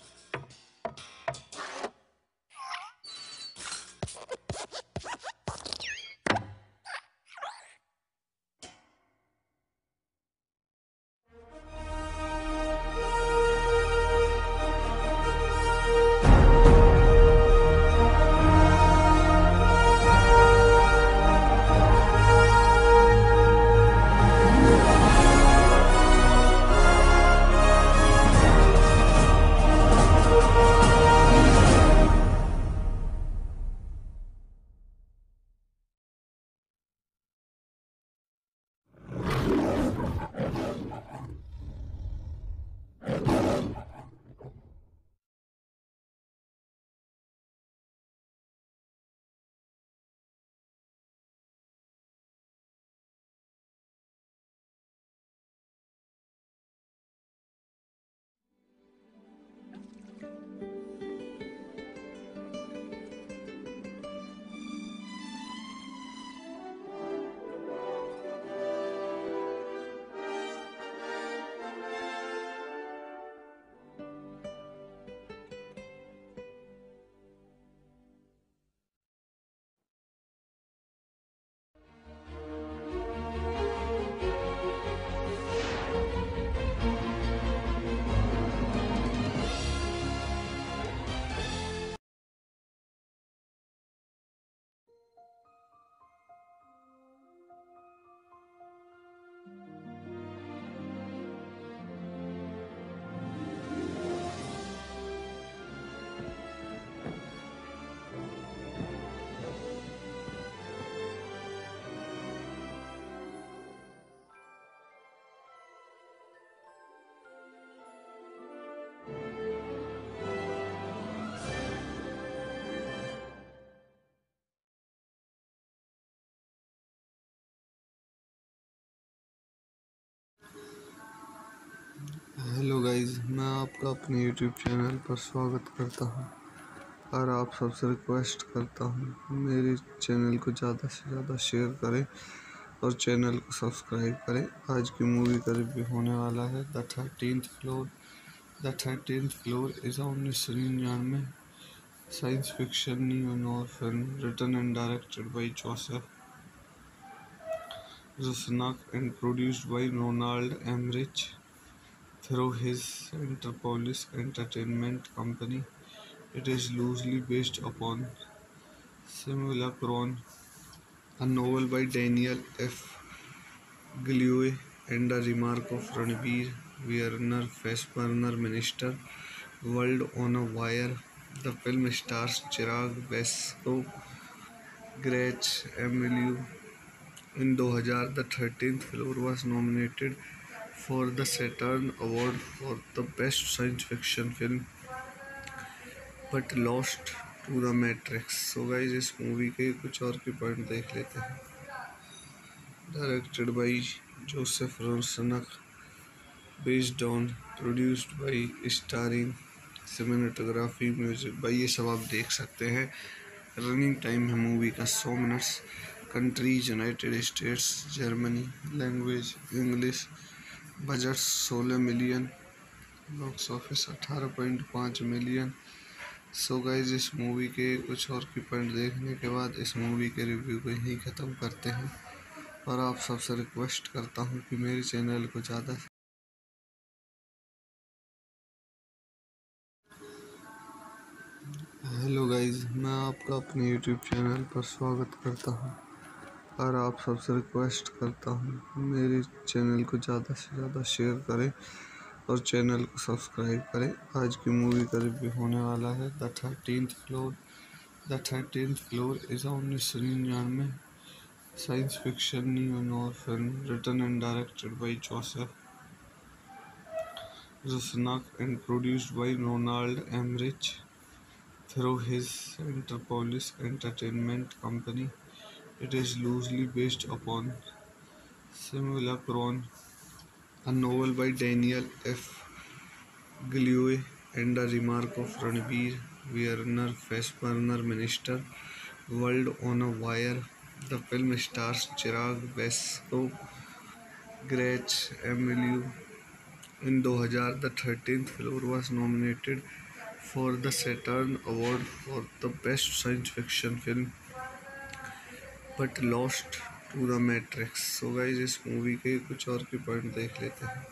podcast. आपका अपने YouTube channel पर स्वागत करता हूँ और आप सबसे रिक्वेस्ट करता हूँ, मेरे चैनल को ज़्यादा से ज़्यादा शेयर करें और चैनल को सब्सक्राइब करें। आज की मूवी का रिव्यू होने वाला है the thirteen floor the thirteen floor is उन्नीस सौ निन्यानवे science fiction neo noir film written and directed by Joseph Rusnak and produced by Ronald Emmerich through his Interpolis Entertainment Company. It is loosely based upon Simulacron, a novel by Daniel F. Gilroy and a remark of Ranveer Werner Fassbender Minister. World on a Wire. The film stars Chirag Vesco, Gretch Emilio. In 2000, the 13th floor was nominated for the Saturn Award for the Best Science Fiction Film, but lost to The Matrix. So guys, इस movie के कुछ और के point देख लेते हैं। Directed by Joseph Rusnak based on produced by starring cinematography music भाई ये सब आप देख सकते हैं। रनिंग टाइम है मूवी का, सौ minutes countries United States Germany language English budget 16 million box office 18.5 million. So guys इस मूवी के कुछ और की पॉइंट देखने के बाद इस मूवी के रिव्यू को यहीं ख़त्म करते हैं। और आप सबसे रिक्वेस्ट करता हूँ कि मेरे चैनल को ज़्यादा हेलो गाइज़ मैं आपका अपने यूट्यूब चैनल पर स्वागत करता हूँ। और आप सबसे रिक्वेस्ट करता हूँ, मेरे चैनल को ज़्यादा से ज़्यादा शेयर करें और चैनल को सब्सक्राइब करें। आज की मूवी का रिव्यू होने वाला है। The thirteen floor the thirteen floor is उन्नीस सौ निन्यानवे science fiction neo noir film written and directed by Joseph Rusnak and produced by Ronald Emmerich through his Interpolis Entertainment Company. It is loosely based upon Simulacron, a novel by Daniel F. Gilroy and a remark of Ranveer Werner Fassbender Minister. World on a Wire. The film stars Chirag Vesco, Gretch Emilio. In 2000, the 13th floor was nominated for the Saturn Award for the Best Science Fiction Film but lost to the Matrix so guys इस movie के कुछ और के point देख लेते हैं।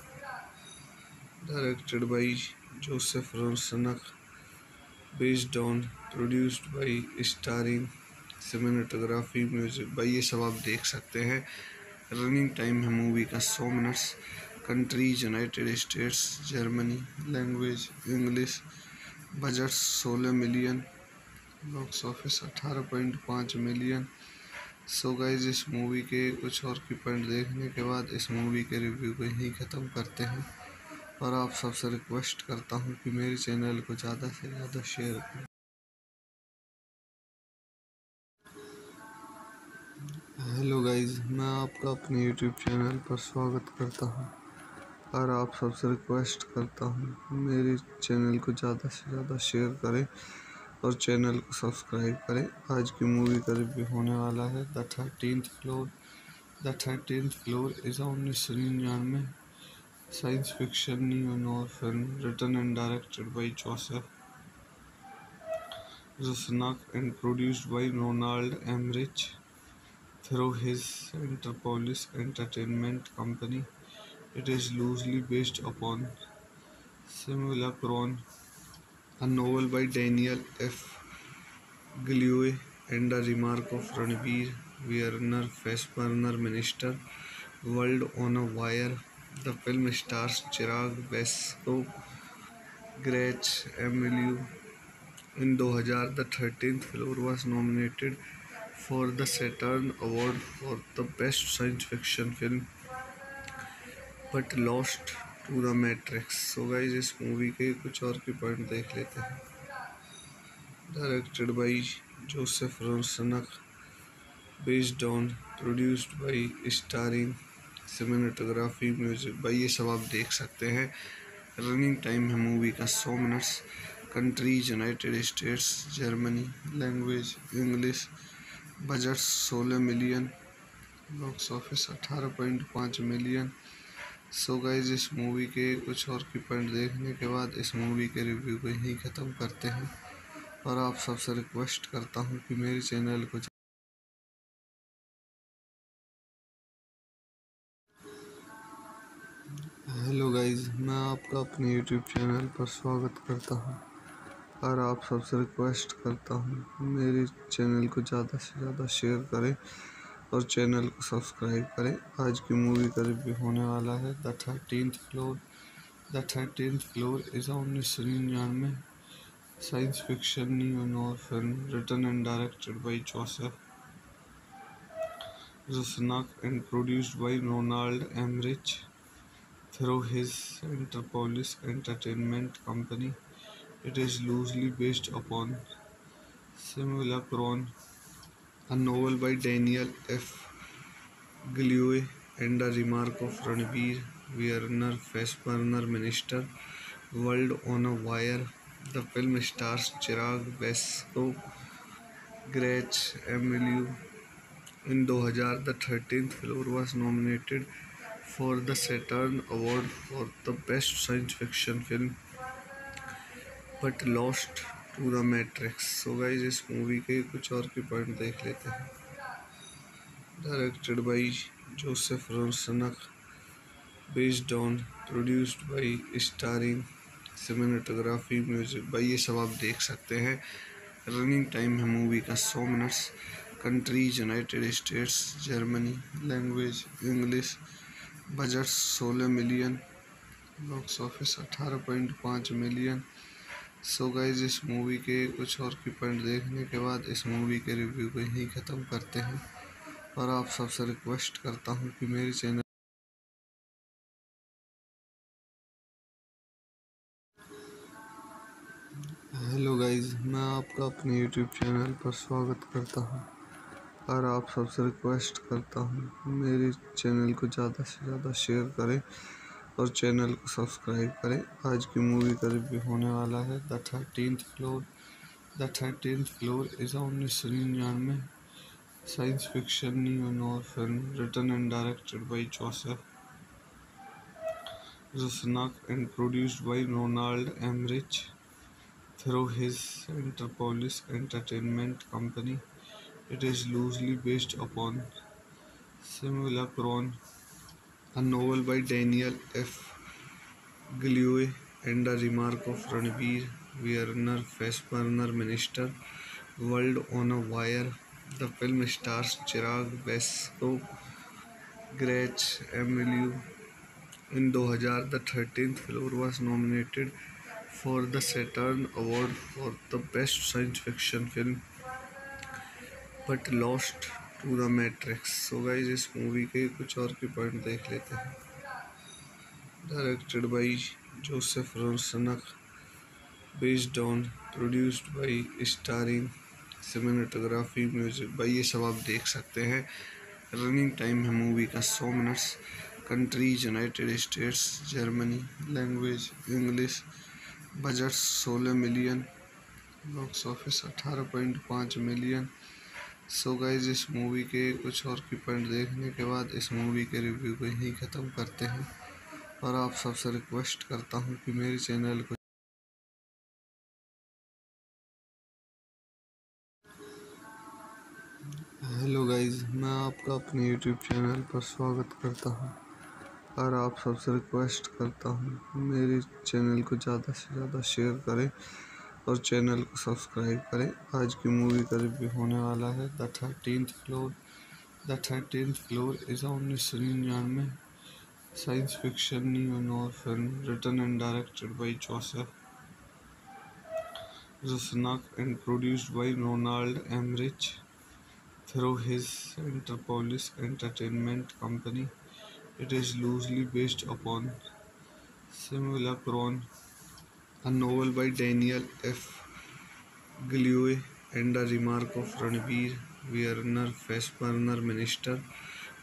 Directed by Joseph Rusnak based on produced by starring cinematography music भाई ये सब आप देख सकते हैं। रनिंग टाइम है मूवी का, सौ minutes countries United States Germany language English budget सोलह मिलियन बॉक्स ऑफ़िस अठारह पॉइंट पाँच मिलियन सो गाइज़ इस मूवी के कुछ और की पॉइंट देखने के बाद इस मूवी के रिव्यू को यहीं ख़त्म करते हैं। और आप सबसे रिक्वेस्ट करता हूँ कि मेरे चैनल को ज़्यादा से ज़्यादा शेयर करें। हेलो गाइस मैं आपका अपने यूट्यूब चैनल पर स्वागत करता हूँ। और आप सबसे रिक्वेस्ट करता हूँ मेरे चैनल को ज़्यादा से ज़्यादा शेयर करें। और चैनल को सब्सक्राइब करें। आज की मूवी का रिव्यू होने वाला है the thirteen floor. The thirteen floor is a उन्नीस सौ निन्यानवे। Science fiction noir film written and directed by Joseph Rusnak and produced by Roland Emmerich through his Centropolis entertainment company it is loosely based upon Simulacron a novel by Daniel F. Gilroy, and a remark of Ranbir Werner Fassbender Minister, World on a Wire. The film stars Chirag Basu, Gretch Emilio. In 2000, the 13th floor was nominated for the Saturn Award for the best science fiction film, but lost the Matrix. So guys इस movie के कुछ और के point देख लेते हैं। Directed by Joseph Rusnak based on produced by starring cinematography music भाई ये सब आप देख सकते हैं। रनिंग टाइम है मूवी का सौ minutes countries United States Germany language English budget सोलह मिलियन बॉक्स ऑफ़िस अठारह पॉइंट पाँच मिलियन सो गाइज़ इस मूवी के कुछ और की पॉइंट देखने के बाद इस मूवी के रिव्यू को यहीं ख़त्म करते हैं। और आप सबसे रिक्वेस्ट करता हूँ कि मेरे चैनल को हेलो गाइज़ मैं आपका अपने यूट्यूब चैनल पर स्वागत करता हूँ। और आप सबसे रिक्वेस्ट करता हूँ मेरे चैनल को ज़्यादा से ज़्यादा शेयर करें। और चैनल को सब्सक्राइब करें आज की मूवी का रिव्यू होने वाला है the thirteen floor the thirteen floor is उन्नीस सौ निन्यानवे science fiction neo noir film written and directed by Joseph Rusnak and produced by Ronald Emmerich through his Interpolis Entertainment Company. It is loosely based upon Simulacron, a novel by Daniel F. Gilroy and a remark of Ranveer Werner Fassbender Minister. World on a Wire. The film stars Chirag Vesco, Gretch Emilio. In 2000, the 13th floor was nominated for the Saturn Award for the Best Science Fiction Film but lost to The so guys, इस movie के कुछ और के point देख लेते हैं। Directed by Joseph Rusnak based on produced by starring cinematography music भाई ये सब आप देख सकते हैं। रनिंग टाइम है मूवी का सौ minutes countries United States Germany language English budget सोलह मिलियन बॉक्स ऑफ़िस अठारह पॉइंट पाँच मिलियन सो गाइज़ इस मूवी के कुछ और की पॉइंट देखने के बाद इस मूवी के रिव्यू को यहीं ख़त्म करते हैं। और आप सबसे रिक्वेस्ट करता हूँ कि मेरे चैनल हेलो गाइज़ मैं आपका अपने यूट्यूब चैनल पर स्वागत करता हूँ। और आप सबसे रिक्वेस्ट करता हूँ मेरे चैनल को ज़्यादा से ज़्यादा शेयर करें। और चैनल को सब्सक्राइब करें। आज की मूवी का रिव्यू होने वाला है the thirteen floor the thirteen floor is a उन्नीस सौ निन्यानवे science fiction neo noir film written and directed by Joseph Rusnak and produced by Roland Emmerich through his Centropolis entertainment company it is loosely based upon Simulacron a novel by Daniel F. Gilroy and a remark of Ranveer Werner Fassbender Minister. World on a Wire. The film stars Chirag Vesco, Gretch Emilio. In 2000, the 13th floor was nominated for the Saturn Award for the Best Science Fiction Film but lost to the Matrix. So guys इस movie के कुछ और के point देख लेते हैं। Directed by Joseph Rusnak based on produced by starring cinematography music भाई ये सब आप देख सकते हैं। रनिंग टाइम है मूवी का, सौ minutes countries United States Germany language English budget सोलह मिलियन बॉक्स ऑफ़िस अठारह पॉइंट पाँच मिलियन सो गाइज़ इस मूवी के कुछ और की पॉइंट देखने के बाद इस मूवी के रिव्यू को यहीं ख़त्म करते हैं। और आप सबसे रिक्वेस्ट करता हूँ कि मेरे चैनल को हेलो गाइज़ मैं आपका अपने यूट्यूब चैनल पर स्वागत करता हूँ। और आप सबसे रिक्वेस्ट करता हूँ मेरे चैनल को ज़्यादा से ज़्यादा शेयर करें। और चैनल को सब्सक्राइब करें। आज की मूवी का रिव्यू होने वाला है। The thirteen floor the thirteen floor is a उन्नीस सौ निन्यानवे science fiction neo noir film written and directed by Joseph Rusnak and produced by Roland Emmerich through his Centropolis entertainment company it is loosely based upon Simulacron a novel by Daniel F. Gilroy and a remark of Ranveer Werner Fassbender Minister.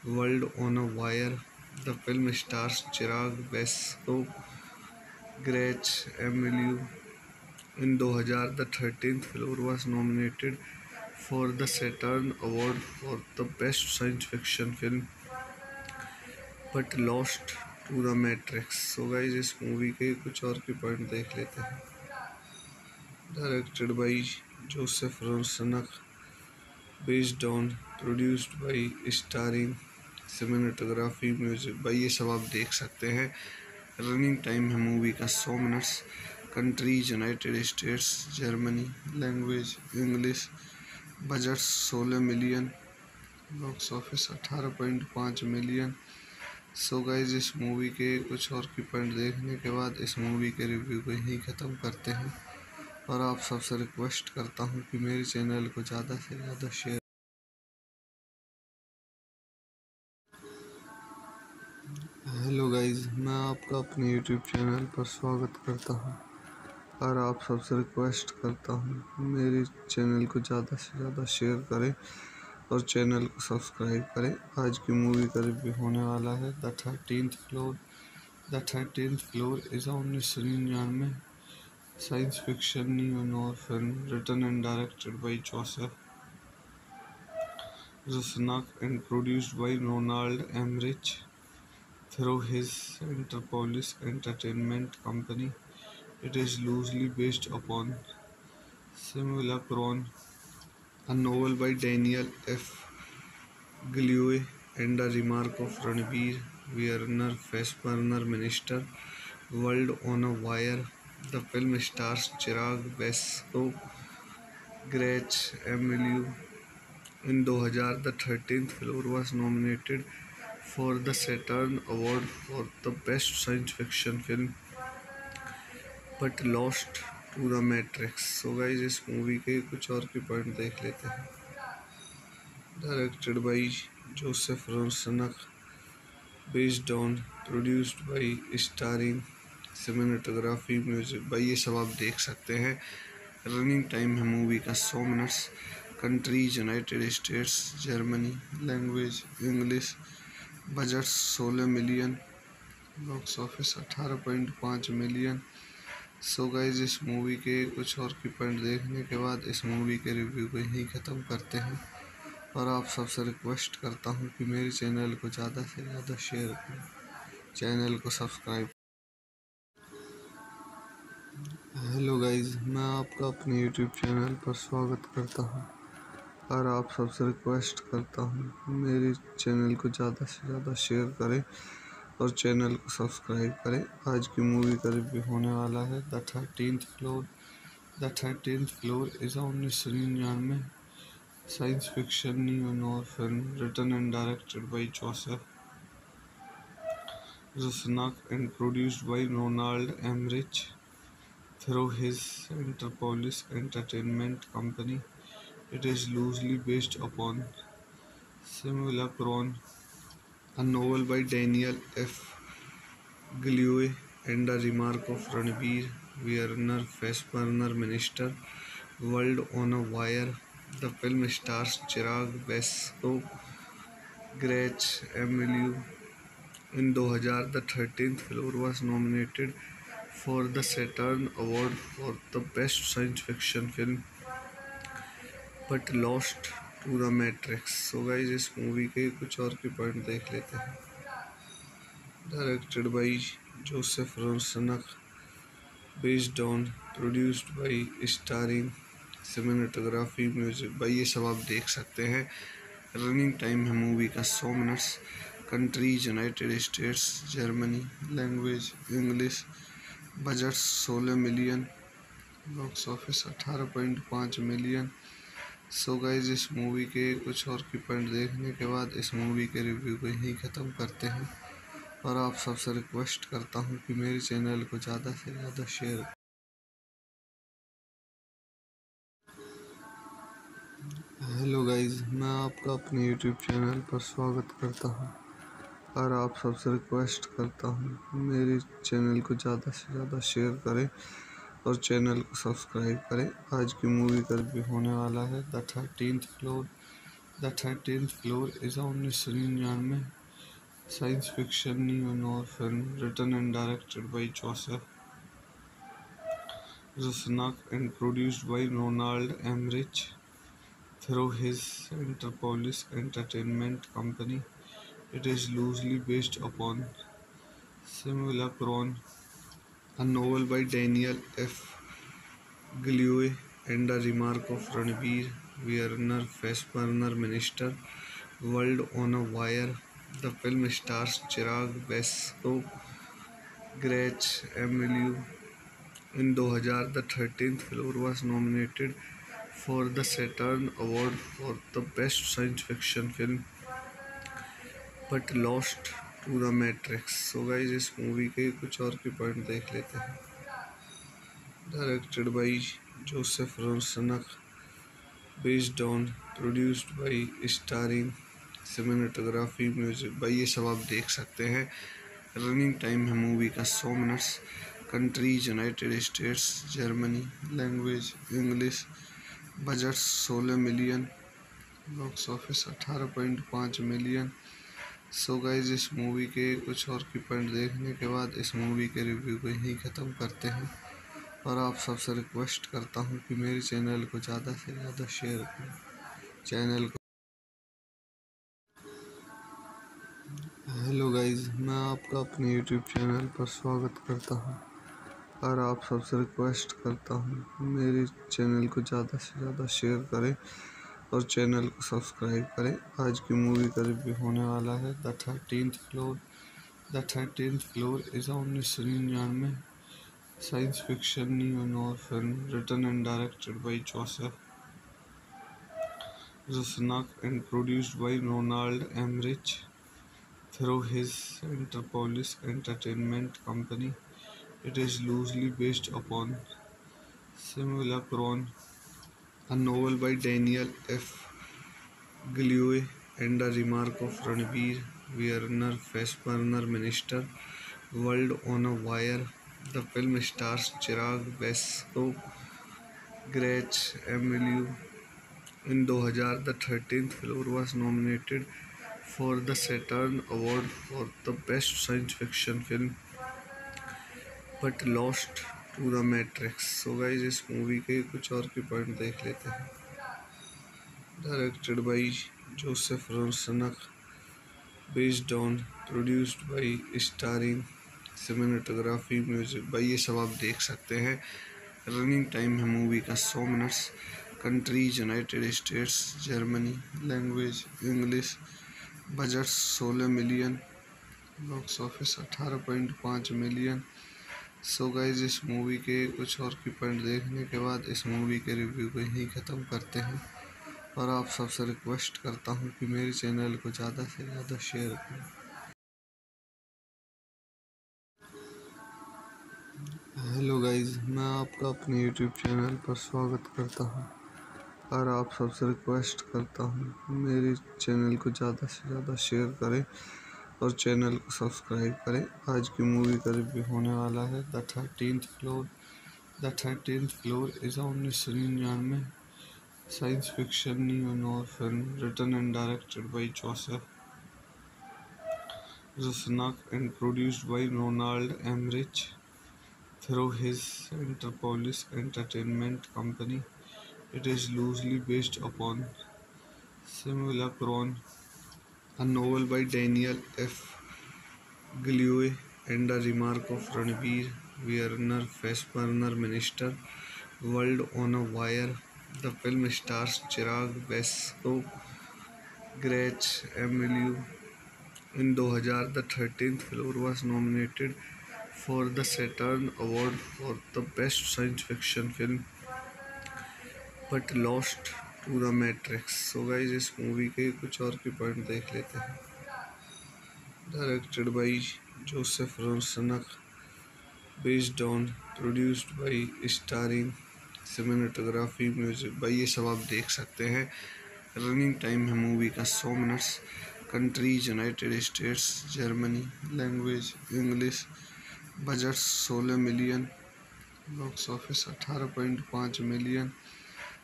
World on a Wire. The film stars Chirag Vesco, Gretchen Mol in 2000 the 13th floor was nominated for the saturn award for the best science fiction film but lost the matrix so guys इस movie के कुछ और के point देख लेते हैं। Directed by Joseph Rusnak based on, produced by, starring, cinematography, music भाई ये सब आप देख सकते हैं। रनिंग टाइम है मूवी का सौ minutes countries United States Germany language English budget सोलह मिलियन बॉक्स ऑफ़िस अठारह पॉइंट पाँच मिलियन सो गाइज़ इस मूवी के कुछ और की पॉइंट देखने के बाद इस मूवी के रिव्यू को यहीं ख़त्म करते हैं। और आप सबसे रिक्वेस्ट करता हूँ कि मेरे चैनल को ज़्यादा से ज़्यादा शेयर हेलो गाइस मैं आपका अपने यूट्यूब चैनल पर स्वागत करता हूँ। और आप सबसे रिक्वेस्ट करता हूँ मेरे चैनल को ज़्यादा से ज़्यादा शेयर करें। और चैनल को सब्सक्राइब करें आज की मूवी का रिव्यू होने वाला है the thirteen floor the thirteen floor is उन्नीस सौ निन्यानवे science fiction neo noir film written and directed by Joseph Rusnak and produced by Ronald Emmerich through his Interpolis Entertainment Company. It is loosely based upon Simulacron, a novel by Daniel F. Gilroy and a remark of Ranveer Werner Fassbender Minister. World on a Wire. The film stars Chirag Vesco, Gretch Emilio. In 2000, the 13th floor was nominated for the Saturn Award for the Best Science Fiction Film but lost to the so guys, इस movie के कुछ और के point देख लेते हैं। Directed by Joseph Rusnak based on produced by starring cinematography music by ये सब आप देख सकते हैं। रनिंग टाइम है मूवी का सौ minutes countries United States Germany language English budget सोलह मिलियन बॉक्स ऑफ़िस अठारह पॉइंट पाँच मिलियन सो गाइज़ इस मूवी के कुछ और की पॉइंट देखने के बाद इस मूवी के रिव्यू को यहीं ख़त्म करते हैं। और आप सबसे रिक्वेस्ट करता हूँ कि मेरे चैनल को ज़्यादा से ज़्यादा शेयर करें। चैनल को सब्सक्राइब हेलो गाइज़ मैं आपका अपने यूट्यूब चैनल पर स्वागत करता हूँ। और आप सबसे रिक्वेस्ट करता हूँ मेरे चैनल को ज़्यादा से ज़्यादा शेयर करें। और चैनल को सब्सक्राइब करें आज की मूवी का रिव्यू होने वाला है the thirteen floor the thirteen floor is उन्नीस सौ निन्यानवे science fiction neo noir film written and directed by Joseph Rusnak and produced by Ronald Emmerich through his Interpolis Entertainment Company. It is loosely based upon Simulacron, a novel by Daniel F. Gilroy and a remark of Ranveer Werner Fassbender Minister. World on a Wire. The film stars Chirag Vesco, Gretch Emilio. In 2000, the 13th floor was nominated for the Saturn Award for the Best Science Fiction Film but lost to the so guys, इस movie के कुछ और के point देख लेते हैं। Directed by Joseph Rusnak based on produced by starring cinematography music by ये सब आप देख सकते हैं। रनिंग टाइम है मूवी का सौ minutes countries United States Germany language English budget सोलह मिलियन बॉक्स ऑफ़िस अठारह पॉइंट पाँच मिलियन सो गाइज़ इस मूवी के कुछ और की पॉइंट देखने के बाद इस मूवी के रिव्यू को यहीं ख़त्म करते हैं। और आप सबसे रिक्वेस्ट करता हूँ कि मेरे चैनल को ज़्यादा से ज़्यादा शेयर हेलो गाइज़ मैं आपका अपने यूट्यूब चैनल पर स्वागत करता हूँ। और आप सबसे रिक्वेस्ट करता हूँ मेरे चैनल को ज़्यादा से ज़्यादा शेयर करें। और चैनल को सब्सक्राइब करें। आज की मूवी का रिव्यू होने वाला है। The thirteen floor the thirteen floor is a उन्नीस सौ निन्यानवे। Science fiction neo noir film written and directed by Joseph Rusnak and produced by Roland Emmerich through his Centropolis entertainment company it is loosely based upon Simulacron a novel by Daniel F. Gilroy and a remark of Ranveer Werner Fassbender Minister World on a Wire. The film stars Chirag Vasco, Gretch Emilio. In 2000, the 13th floor was nominated for the Saturn Award for the Best Science Fiction Film but lost the Matrix. So guys, इस movie के कुछ और के point देख लेते हैं। Directed by Joseph Rusnak based on produced by starring cinematography music by ये सब आप देख सकते हैं। रनिंग टाइम है मूवी का सौ minutes countries United States Germany language English budget सोलह मिलियन बॉक्स ऑफ़िस अठारह पॉइंट पाँच मिलियन सो गाइज़ इस मूवी के कुछ और की पॉइंट देखने के बाद इस मूवी के रिव्यू को यहीं ख़त्म करते हैं। और आप सबसे रिक्वेस्ट करता हूँ कि मेरे चैनल को ज़्यादा से ज़्यादा शेयर करें। चैनल को हेलो गाइज़ मैं आपका अपने यूट्यूब चैनल पर स्वागत करता हूँ। और आप सबसे रिक्वेस्ट करता हूँ मेरे चैनल को ज़्यादा से ज़्यादा शेयर करें। और चैनल को सब्सक्राइब करें। आज की मूवी का रिव्यू होने वाला है the thirteen floor the thirteen floor is a उन्नीस सौ निन्यानवे। Science fiction neo noir film written and directed by Joseph Rusnak and produced by Roland Emmerich through his Centropolis entertainment company it is loosely based upon Simulacron a novel by Daniel F. Gilroy and a remark of Ranveer Werner Fassbender Minister World on a Wire. The film stars Chirag Vasco, Gretch Emilio. In 2000, the 13th floor was nominated for the Saturn Award for the Best Science Fiction Film but lost to the so guys, इस movie के कुछ और के point देख लेते हैं। Directed by Joseph Rusnak based on produced by starring cinematography music by ये सब आप देख सकते हैं। रनिंग टाइम है मूवी का सौ minutes countries United States Germany language English budget सोलह मिलियन बॉक्स ऑफ़िस अठारह पॉइंट पाँच मिलियन सो गाइज़ इस मूवी के कुछ और की पॉइंट देखने के बाद इस मूवी के रिव्यू को यहीं ख़त्म करते हैं। और आप सबसे रिक्वेस्ट करता हूँ कि मेरे चैनल को ज़्यादा से ज़्यादा शेयर करें। हेलो गाइस मैं आपका अपने यूट्यूब चैनल पर स्वागत करता हूँ। और आप सबसे रिक्वेस्ट करता हूँ मेरे चैनल को ज़्यादा से ज़्यादा शेयर करें। और चैनल को सब्सक्राइब करें आज की मूवी का रिव्यू होने वाला है the thirteen floor the thirteen floor is उन्नीस सौ निन्यानवे science fiction neo film written and directed by Joseph Rusnak and produced by Ronald Emmerich through his Enterpolis Entertainment Company. It is loosely based upon Simulacron, a novel by Daniel F. Gilroy and a remark of Ranveer Werner Fassbender Minister World on a Wire. The film stars Chirag Vasco, Gretch Emilio. In 2000, the 13th floor was nominated for the Saturn Award for the Best Science Fiction Film but lost to the so guys, इस movie के कुछ और के point देख लेते हैं। Directed by Joseph Rusnak based on produced by starring cinematography music by ये सब आप देख सकते हैं। रनिंग टाइम है मूवी का सौ minutes countries United States Germany language English budget सोलह मिलियन बॉक्स ऑफ़िस अठारह पॉइंट पाँच मिलियन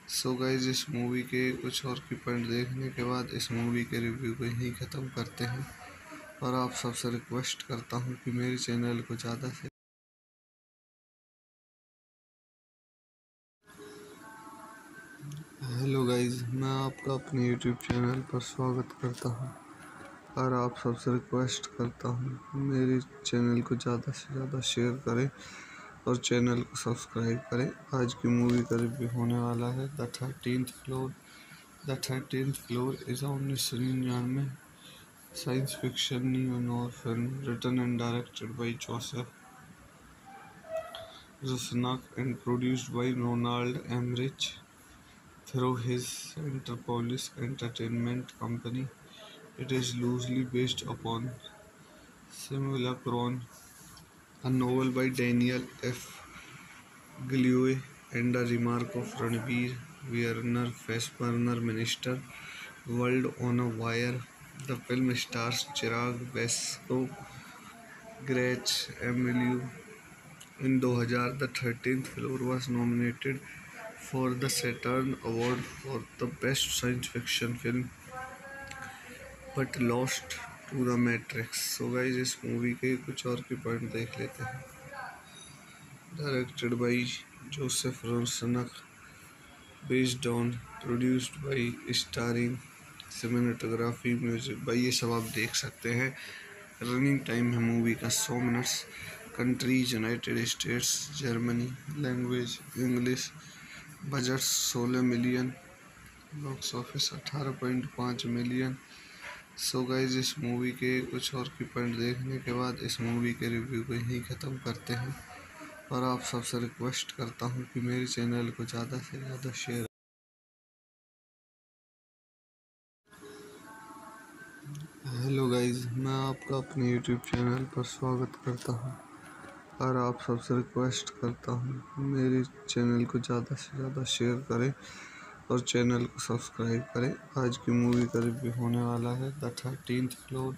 सो गाइज़ इस मूवी के कुछ और की पॉइंट देखने के बाद इस मूवी के रिव्यू को यहीं ख़त्म करते हैं। और आप सबसे रिक्वेस्ट करता हूँ कि मेरे चैनल को ज़्यादा से हेलो गाइज़ मैं आपका अपने यूट्यूब चैनल पर स्वागत करता हूँ। और आप सबसे रिक्वेस्ट करता हूँ मेरे चैनल को ज़्यादा से ज़्यादा शेयर करें। और चैनल को सब्सक्राइब करें आज की मूवी का रिव्यू होने वाला है the thirteen floor the thirteen floor is उन्नीस सौ निन्यानवे science fiction neo noir film written and directed by Joseph Rusnak and produced by Ronald Emmerich through his Interpolis Entertainment Company. It is loosely based upon Simulacron, a novel by Daniel F. Gilroy and a remark of Ranveer Werner Fassbender Minister. World on a Wire. The film stars Chirag Vesco, Gretch Emilio. In 2000, the 13th floor was nominated for the Saturn Award for the Best Science Fiction Film but lost to The so guys, इस movie के कुछ और के point देख लेते हैं। Directed by Joseph Rusnak based on produced by starring cinematography music by ये सब आप देख सकते हैं। रनिंग टाइम है मूवी का सौ minutes countries United States Germany language English budget 16 million box office 18.5 million so guys इस मूवी के कुछ और की पॉइंट देखने के बाद इस मूवी के रिव्यू को यहीं ख़त्म करते हैं। और आप सबसे रिक्वेस्ट करता हूँ कि मेरे चैनल को ज़्यादा से ज़्यादा शेयर हेलो गाइज़ मैं आपका अपने यूट्यूब चैनल पर स्वागत करता हूँ। और आप सबसे रिक्वेस्ट करता हूँ मेरे चैनल को ज़्यादा से ज़्यादा शेयर करें। और चैनल को सब्सक्राइब करें। आज की मूवी का रिव्यू होने वाला है। The thirteen floor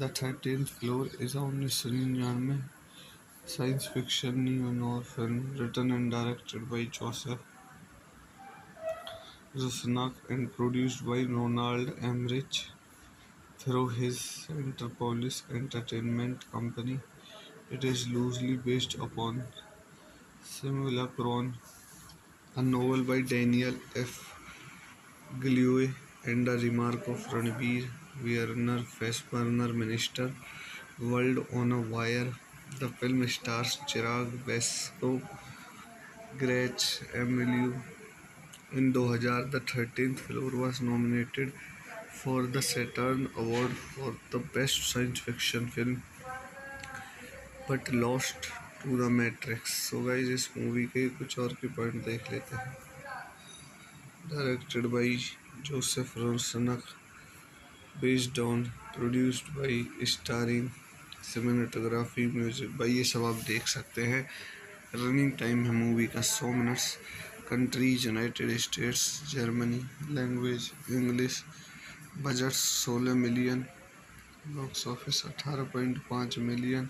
the thirteen floor is a उन्नीस सौ निन्यानवे। Science fiction neo noir film written and directed by Joseph Rusnak and produced by Roland Emmerich through his Centropolis entertainment company it is loosely based upon Simulacron a novel by Daniel F. Gilroy and a remark of Ranveer Werner Fassbender Minister. World on a Wire. The film stars Chirag Vesco, Gretch Emilio. In 2000, the 13th floor was nominated for the Saturn Award for the Best Science Fiction Film but lost the Matrix. So guys इस movie के कुछ और के point देख लेते हैं। Directed by Joseph Rusnak based on produced by starring cinematography music by ये सब आप देख सकते हैं। रनिंग टाइम है मूवी का सौ minutes countries United States Germany language English budget सोलह मिलियन बॉक्स ऑफ़िस अठारह पॉइंट पाँच मिलियन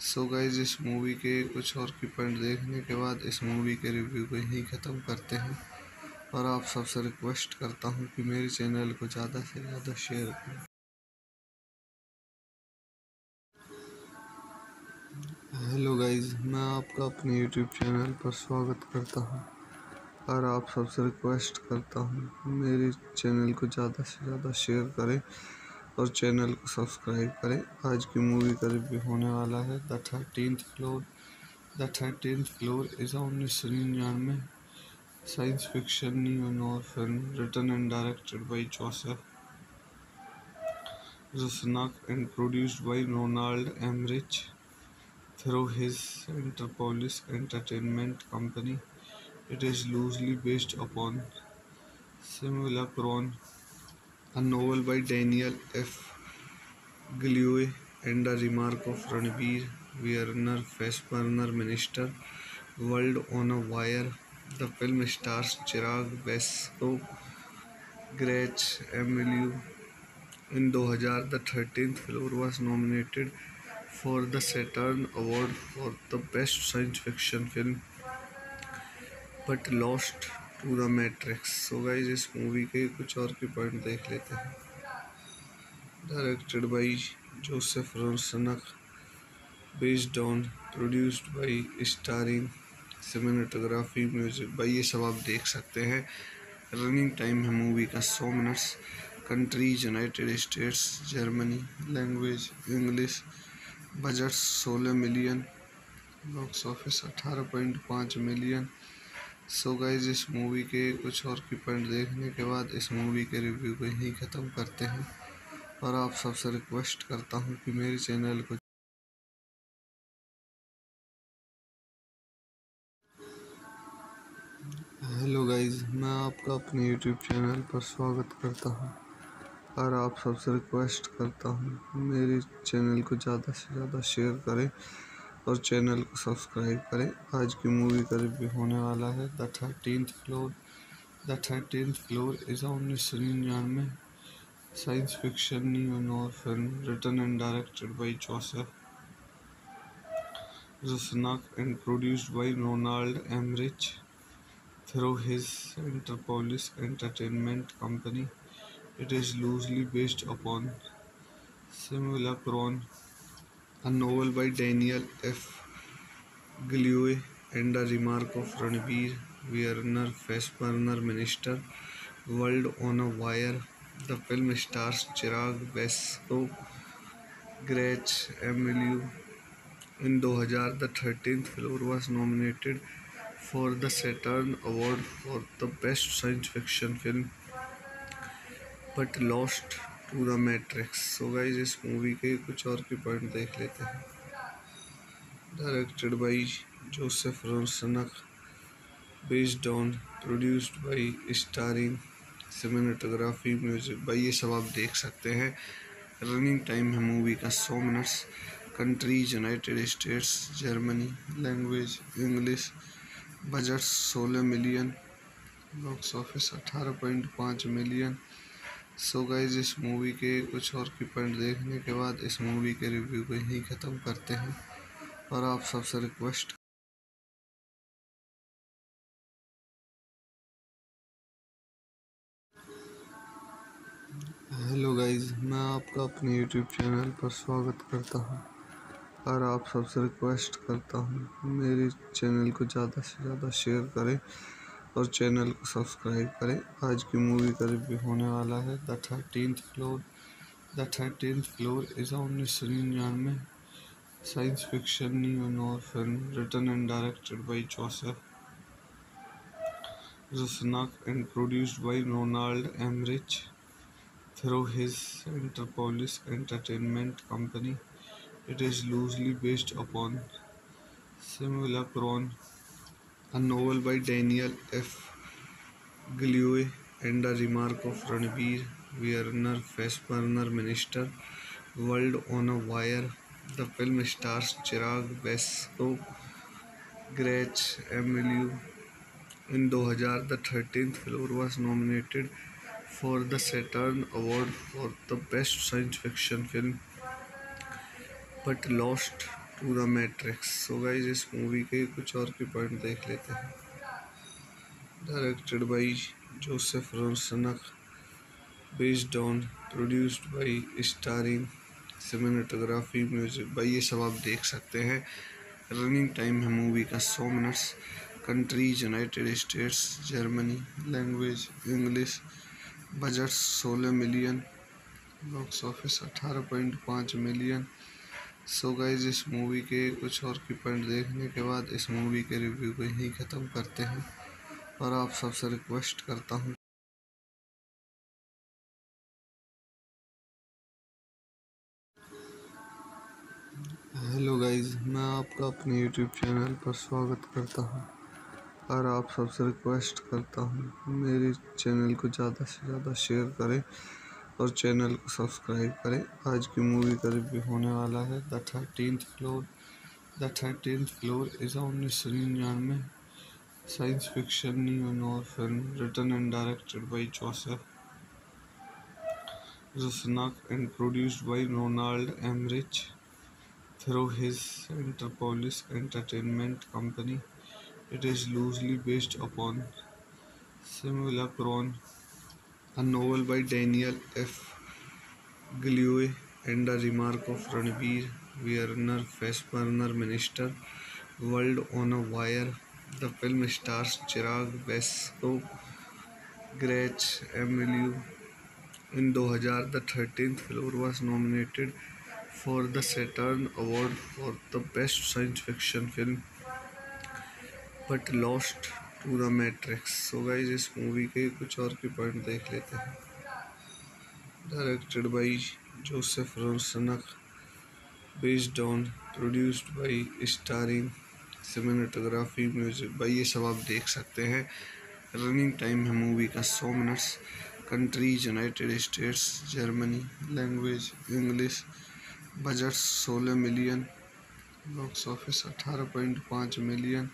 सो गाइज़ इस मूवी के कुछ और की पॉइंट देखने के बाद इस मूवी के रिव्यू को यहीं ख़त्म करते हैं। और आप सबसे रिक्वेस्ट करता हूँ कि मेरे चैनल को ज़्यादा से ज़्यादा शेयर करें। हेलो गाइस मैं आपका अपने यूट्यूब चैनल पर स्वागत करता हूँ। और आप सबसे रिक्वेस्ट करता हूँ मेरे चैनल को ज़्यादा से ज़्यादा शेयर करें। और चैनल को सब्सक्राइब करें आज की मूवी का रिव्यू होने वाला है the thirteen floor the thirteen floor is उन्नीस सौ निन्यानवे science fiction neo noir film written and directed by Joseph Rusnak and produced by Ronald Emmerich through his Interpolis Entertainment Company. It is loosely based upon Simulacron a novel by Daniel F. Gilroy and a remark of Ranveer Werner Fassbender Minister. World on a Wire. The film stars Chirag Vesco, Gretch Emilio. In 2000, the 13th floor was nominated for the Saturn Award for the Best Science Fiction Film but lost the Matrix. So guys इस movie के कुछ और के point देख लेते हैं। Directed by Joseph Rusnak based on produced by starring cinematography music by ये सब आप देख सकते हैं। रनिंग टाइम है मूवी का सौ minutes countries United States Germany language English budget सोलह मिलियन बॉक्स ऑफ़िस अठारह पॉइंट पाँच मिलियन सो गाइज़ इस मूवी के कुछ और की पॉइंट देखने के बाद इस मूवी के रिव्यू को यहीं ख़त्म करते हैं। और आप सबसे रिक्वेस्ट करता हूँ कि मेरे चैनल को हेलो गाइज़ मैं आपका अपने यूट्यूब चैनल पर स्वागत करता हूँ। और आप सबसे रिक्वेस्ट करता हूँ मेरे चैनल को ज़्यादा से ज़्यादा शेयर करें। और चैनल को सब्सक्राइब करें आज की मूवी का रिव्यू होने वाला है the thirteen floor the thirteen floor is उन्नीस सौ निन्यानवे science fiction neo film written and directed by Joseph Rusnak and produced by Ronald Emmerich through his Interpolis Entertainment Company. It is loosely based upon Simulacron a novel by Daniel F. Gilroy and a remark of Ranveer Werner Fassbender Minister World on a Wire. The film stars Chirag Vesco, Gretch Emilio. In 2000, the 13th floor was nominated for the Saturn Award for the Best Science Fiction Film, but lost the Matrix. So guys इस movie के कुछ और के point देख लेते हैं। Directed by Joseph Rusnak based on produced by starring cinematography music by ये सब आप देख सकते हैं। रनिंग टाइम है मूवी का सौ minutes countries United States Germany language English budget सोलह मिलियन बॉक्स ऑफ़िस अठारह पॉइंट पाँच मिलियन सो गाइज़ इस मूवी के कुछ और की पॉइंट देखने के बाद इस मूवी के रिव्यू को यहीं ख़त्म करते हैं। और आप सबसे रिक्वेस्ट हेलो गाइज़ मैं आपका अपने यूट्यूब चैनल पर स्वागत करता हूँ। और आप सबसे रिक्वेस्ट करता हूँ, मेरे चैनल को ज़्यादा से ज़्यादा शेयर करें। और चैनल को सब्सक्राइब करें आज की मूवी का रिव्यू होने वाला है the thirteen floor the thirteen floor is उन्नीस सौ निन्यानवे science fiction neo film written and directed by Joseph Rusnak and produced by Ronald Emmerich through his Interpolis Entertainment Company. It is loosely based upon Simulacron a novel by Daniel F. Gilroy and a remark of Ranveer Werner Fassbender Minister World on a Wire. The film stars Chirag Vesco, Gretch Emilio. In 2000, the 13th floor was nominated for the Saturn Award for the Best Science Fiction Film, but lost the Matrix. So guys इस movie के कुछ और की point देख लेते हैं। Directed by Joseph Rusnak based on produced by starring cinematography music by ये सब आप देख सकते हैं। रनिंग टाइम है मूवी का सौ minutes countries United States Germany language English budget सोलह मिलियन बॉक्स ऑफ़िस अठारह पॉइंट पाँच मिलियन सो गाइज़ इस मूवी के कुछ और की पॉइंट देखने के बाद इस मूवी के रिव्यू को यहीं ख़त्म करते हैं। और आप सबसे रिक्वेस्ट करता हूँ। हेलो गाइज़ मैं आपका अपने यूट्यूब चैनल पर स्वागत करता हूँ। और आप सबसे रिक्वेस्ट करता हूँ, मेरे चैनल को ज़्यादा से ज़्यादा शेयर करें। और चैनल को सब्सक्राइब करें। आज की मूवी का रिव्यू होने वाला है। The thirteen floor the thirteen floor is a उन्नीस सौ निन्यानवे। Science fiction neo noir film written and directed by Joseph Rusnak and produced by Roland Emmerich through his Centropolis entertainment company it is loosely based upon Simulacron a novel by Daniel F. Gilroy and a remark of Ranveer Werner Fassbender Minister World on a Wire. The film stars Chirag Vesco, Gretchen Mol in 2000 the 13th floor was nominated for the saturn award for the best science fiction film but lost to the so guys, इस movie के कुछ और के point देख लेते हैं। Directed by Joseph Rusnak based on produced by starring cinematography music by ये सब आप देख सकते हैं। रनिंग टाइम है मूवी का सौ minutes countries United States Germany language English budget सोलह मिलियन बॉक्स ऑफ़िस अठारह पॉइंट पाँच मिलियन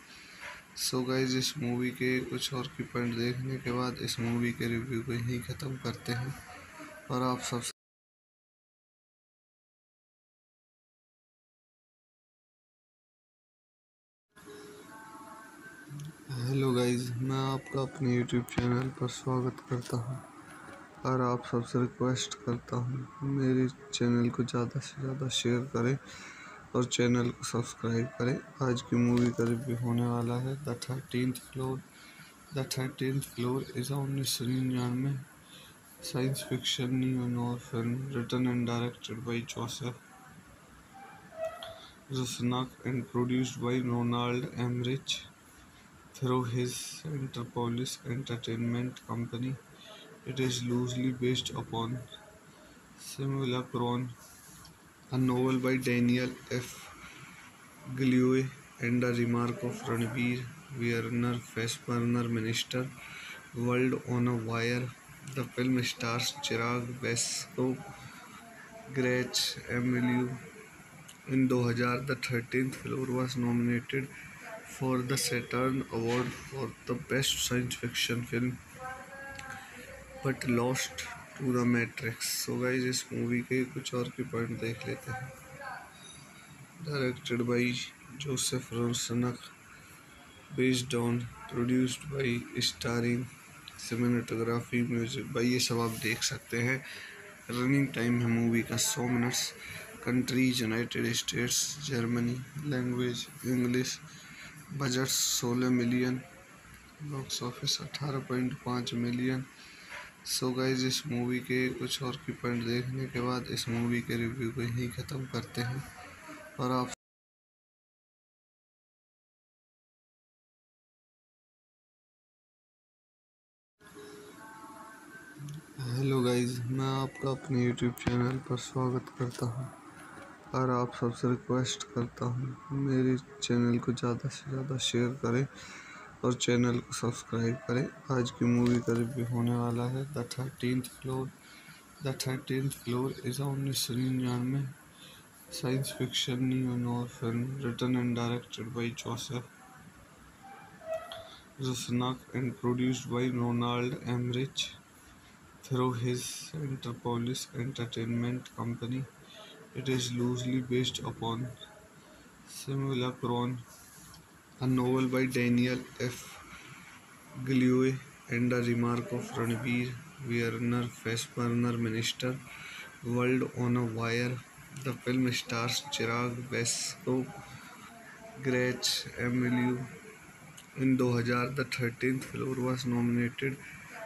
सो गाइज़ इस मूवी के कुछ और की पॉइंट देखने के बाद इस मूवी के रिव्यू को यहीं ख़त्म करते हैं। और आप सब हेलो गाइज़ मैं आपका अपने यूट्यूब चैनल पर स्वागत करता हूँ। और आप सबसे रिक्वेस्ट करता हूँ, मेरे चैनल को ज़्यादा से ज़्यादा शेयर करें। और चैनल को सब्सक्राइब करें। आज की मूवी का रिव्यू होने वाला है। The thirteen floor the thirteen floor is a उन्नीस सौ निन्यानवे। Science fiction neo noir film written and directed by Joseph Rusnak and produced by Roland Emmerich through his Centropolis entertainment company it is loosely based upon Simulacron a novel by Daniel F. Gilroy and a remark of Ranveer Werner Fassbender Minister. World on a Wire. The film stars Chirag Vesco, Gretch Emilio. In 2000, the 13th floor was nominated for the Saturn Award for the Best Science Fiction Film but lost to the so guys, इस movie के कुछ और के point देख लेते हैं। Directed by Joseph Rusnak based on produced by starring cinematography music by ये सब आप देख सकते हैं। रनिंग टाइम है मूवी का सौ minutes countries United States Germany language English budget सोलह मिलियन बॉक्स ऑफ़िस अठारह पॉइंट पाँच मिलियन सो गाइज़ इस मूवी के कुछ और की पॉइंट देखने के बाद इस मूवी के रिव्यू को यहीं ख़त्म करते हैं। और आप हेलो गाइज़ मैं आपका अपने यूट्यूब चैनल पर स्वागत करता हूँ। और आप सबसे रिक्वेस्ट करता हूँ, मेरे चैनल को ज़्यादा से ज़्यादा शेयर करें। और चैनल को सब्सक्राइब करें आज की मूवी का रिव्यू होने वाला है the thirteen floor the thirteen floor is उन्नीस सौ निन्यानवे science fiction neo noir film written and directed by Joseph Rusnak and produced by Ronald Emmerich through his Enterpolis Entertainment Company. It is loosely based upon Simulacron, a novel by Daniel F. Gilroy and a remark of Ranveer Werner Fassbender Minister. World on a Wire. The film stars Chirag Vesco, Gretch Emilio. In 2000, the 13th floor was nominated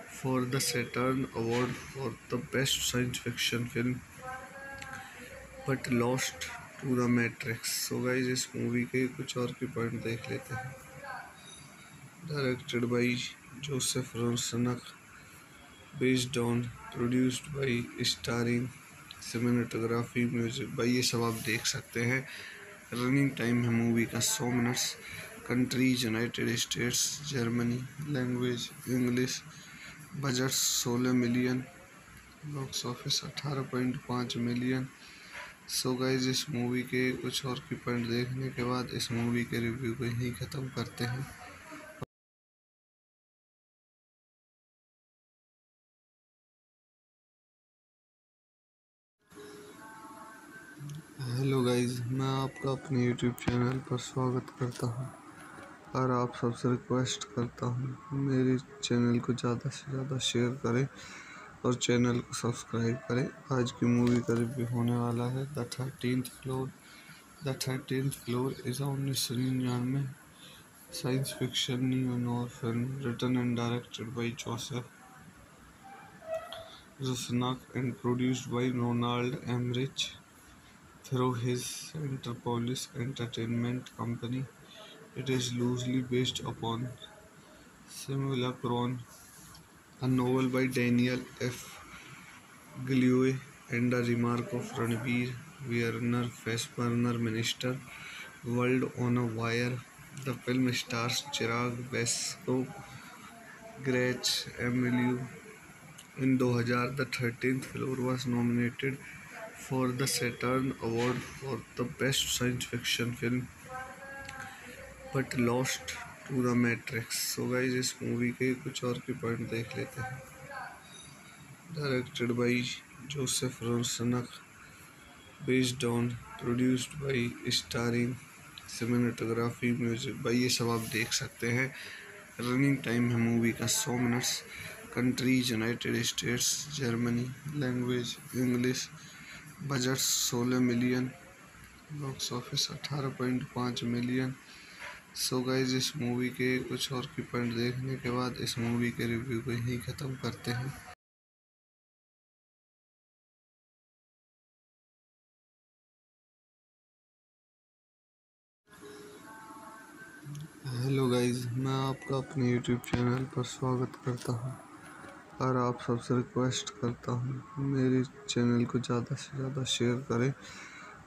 for the Saturn Award for the Best Science Fiction Film but lost to the so guys, इस movie के कुछ और के point देख लेते हैं। Directed by Joseph Rusnak based on produced by starring cinematography music भाई ये सब आप देख सकते हैं। रनिंग टाइम है मूवी का सौ minutes countries United States Germany language English budget सोलह मिलियन बॉक्स ऑफ़िस अठारह पॉइंट पाँच मिलियन सो गाइज़ इस मूवी के कुछ और की पॉइंट देखने के बाद इस मूवी के रिव्यू को यहीं ख़त्म करते हैं। हेलो गाइज़ मैं आपका अपने यूट्यूब चैनल पर स्वागत करता हूँ और आप सबसे रिक्वेस्ट करता हूँ मेरे चैनल को ज़्यादा से ज़्यादा शेयर करें। और चैनल को सब्सक्राइब करें आज की मूवी का रिव्यू होने वाला है the thirteen floor the thirteen floor is उन्नीस सौ निन्यानवे science fiction neo noir film written and directed by Joseph Rusnak and produced by Ronald Emmerich through his Interpolis Entertainment Company. It is loosely based upon Simulacron, a novel by Daniel F. Gilroy and a remark of Ranbir Werner Fassbender Minister World on a Wire. The film stars Chirag Vasco, Gretch Emilio. In 2000, the 13th floor was nominated for the Saturn Award for the Best Science Fiction Film but lost to the so guys, इस movie के कुछ और के point देख लेते हैं। Directed by Joseph Rusnak based on produced by starring cinematography music भाई ये सब आप देख सकते हैं। रनिंग टाइम है मूवी का सौ minutes countries United States Germany language English budget सोलह मिलियन बॉक्स ऑफ़िस अठारह पॉइंट पाँच मिलियन सो गाइज़ इस मूवी के कुछ और की पॉइंट देखने के बाद इस मूवी के रिव्यू को यहीं ख़त्म करते हैं। हेलो गाइस मैं आपका अपने यूट्यूब चैनल पर स्वागत करता हूँ और आप सबसे रिक्वेस्ट करता हूँ मेरे चैनल को ज़्यादा से ज़्यादा शेयर करें।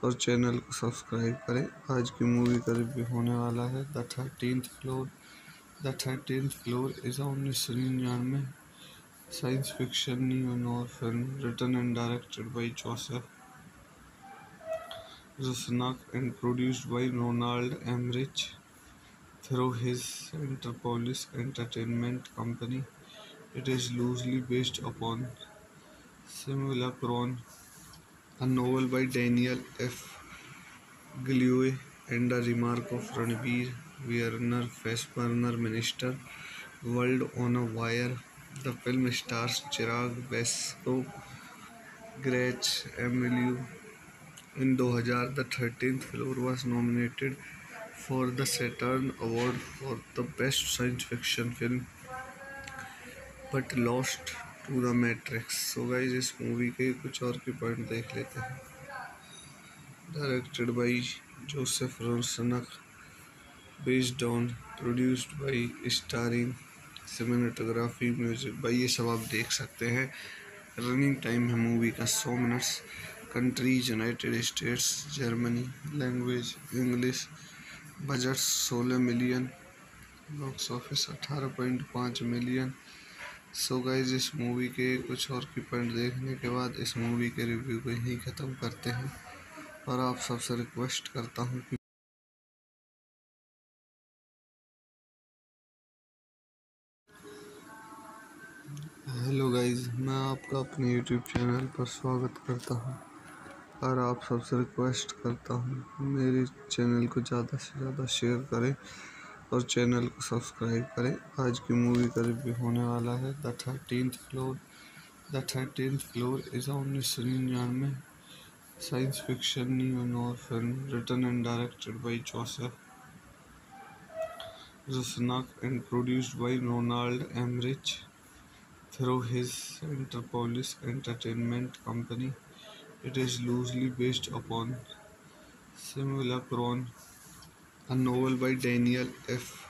और चैनल को सब्सक्राइब करें। आज की मूवी का रिव्यू होने वाला है the thirteen floor the thirteen floor is a उन्नीस सौ निन्यानवे science fiction neo noir film written and directed by Joseph Rusnak and produced by Ronald Emmerich through his Centropolis entertainment company it is loosely based upon Simulacron a novel by Daniel F. Gilroy and a remark of Ranbir Werner Fassbender Minister World on a Wire. The film stars Chirag Vasco, Gretch Emilio. In 2000, the 13th floor was nominated for the Saturn Award for the Best Science Fiction Film but lost to the so guys इस movie के कुछ और के point देख लेते हैं। Directed by Joseph Rusnak based on produced by starring cinematography music भाई ये सब आप देख सकते हैं। रनिंग टाइम है मूवी का सौ minutes countries United States Germany language English budget सोलह मिलियन बॉक्स ऑफ़िस अठारह पॉइंट पाँच मिलियन सो गाइज़ इस मूवी के कुछ और की पॉइंट देखने के बाद इस मूवी के रिव्यू को यहीं ख़त्म करते हैं। और आप सबसे रिक्वेस्ट करता हूँ कि हेलो गाइस मैं आपका अपने यूट्यूब चैनल पर स्वागत करता हूँ। और आप सबसे रिक्वेस्ट करता हूँ मेरे चैनल को ज़्यादा से ज़्यादा शेयर करें। और चैनल को सब्सक्राइब करें आज की मूवी का रिव्यू होने वाला है the thirteen floor the thirteen floor is उन्नीस सौ निन्यानवे science fiction neo noir film written and directed by Joseph Rusnak and produced by Ronald Emmerich through his Interpolis Entertainment Company. It is loosely based upon Simulacron, a novel by Daniel F.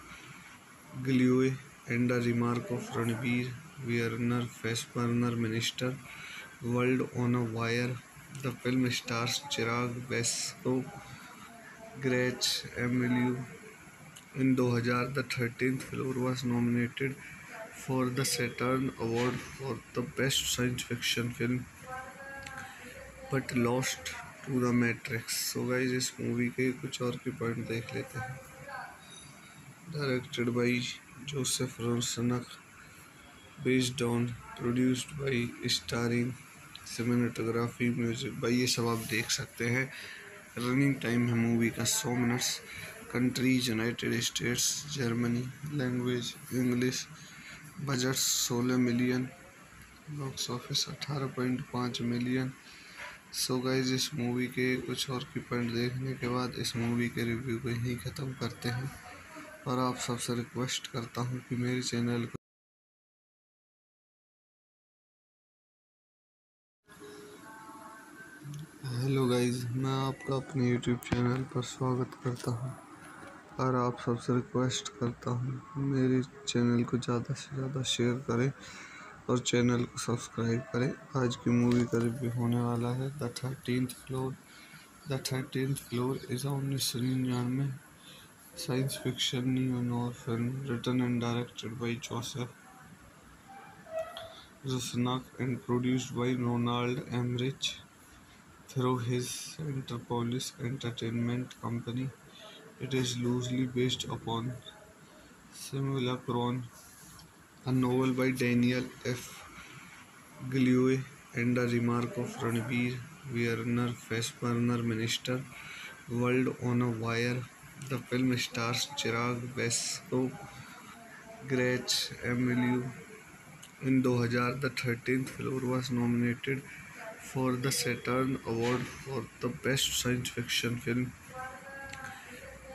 Gilroy and a remark of Ranbir Werner Fassbender Minister World on a Wire. The film stars Chirag Vasco, Gretch Emilio. In 2000, the 13th floor was nominated for the Saturn Award for the Best Science Fiction Film but lost the Matrix. So guys इस movie के कुछ और के point देख लेते हैं। Directed by Joseph Rusnak based on produced by starring cinematography music भाई ये सब आप देख सकते हैं। रनिंग टाइम है मूवी का सौ minutes countries United States Germany language English budget सोलह मिलियन बॉक्स ऑफ़िस अठारह पॉइंट पाँच मिलियन सो गाइज़ इस मूवी के कुछ और की पॉइंट देखने के बाद इस मूवी के रिव्यू को यहीं ख़त्म करते हैं। और आप सबसे रिक्वेस्ट करता हूँ कि मेरे चैनल को हेलो गाइज़ मैं आपका अपने यूट्यूब चैनल पर स्वागत करता हूँ। और आप सबसे रिक्वेस्ट करता हूँ मेरे चैनल को ज़्यादा से ज़्यादा शेयर करें। और चैनल को सब्सक्राइब करें आज की मूवी का रिव्यू होने वाला है the thirteen floor the thirteen floor is उन्नीस सौ निन्यानवे science fiction neo noir film written and directed by Joseph Rusnak and produced by Ronald Emmerich through his Interpolis Entertainment Company. It is loosely based upon Simulacron, a novel by Daniel F. Gilroy and a remark of Ranveer Werner Fassbender Minister World on a Wire. The film stars Chirag Vesco, Gretch Emilio. In 2000, the 13th floor was nominated for the Saturn Award for the Best Science Fiction Film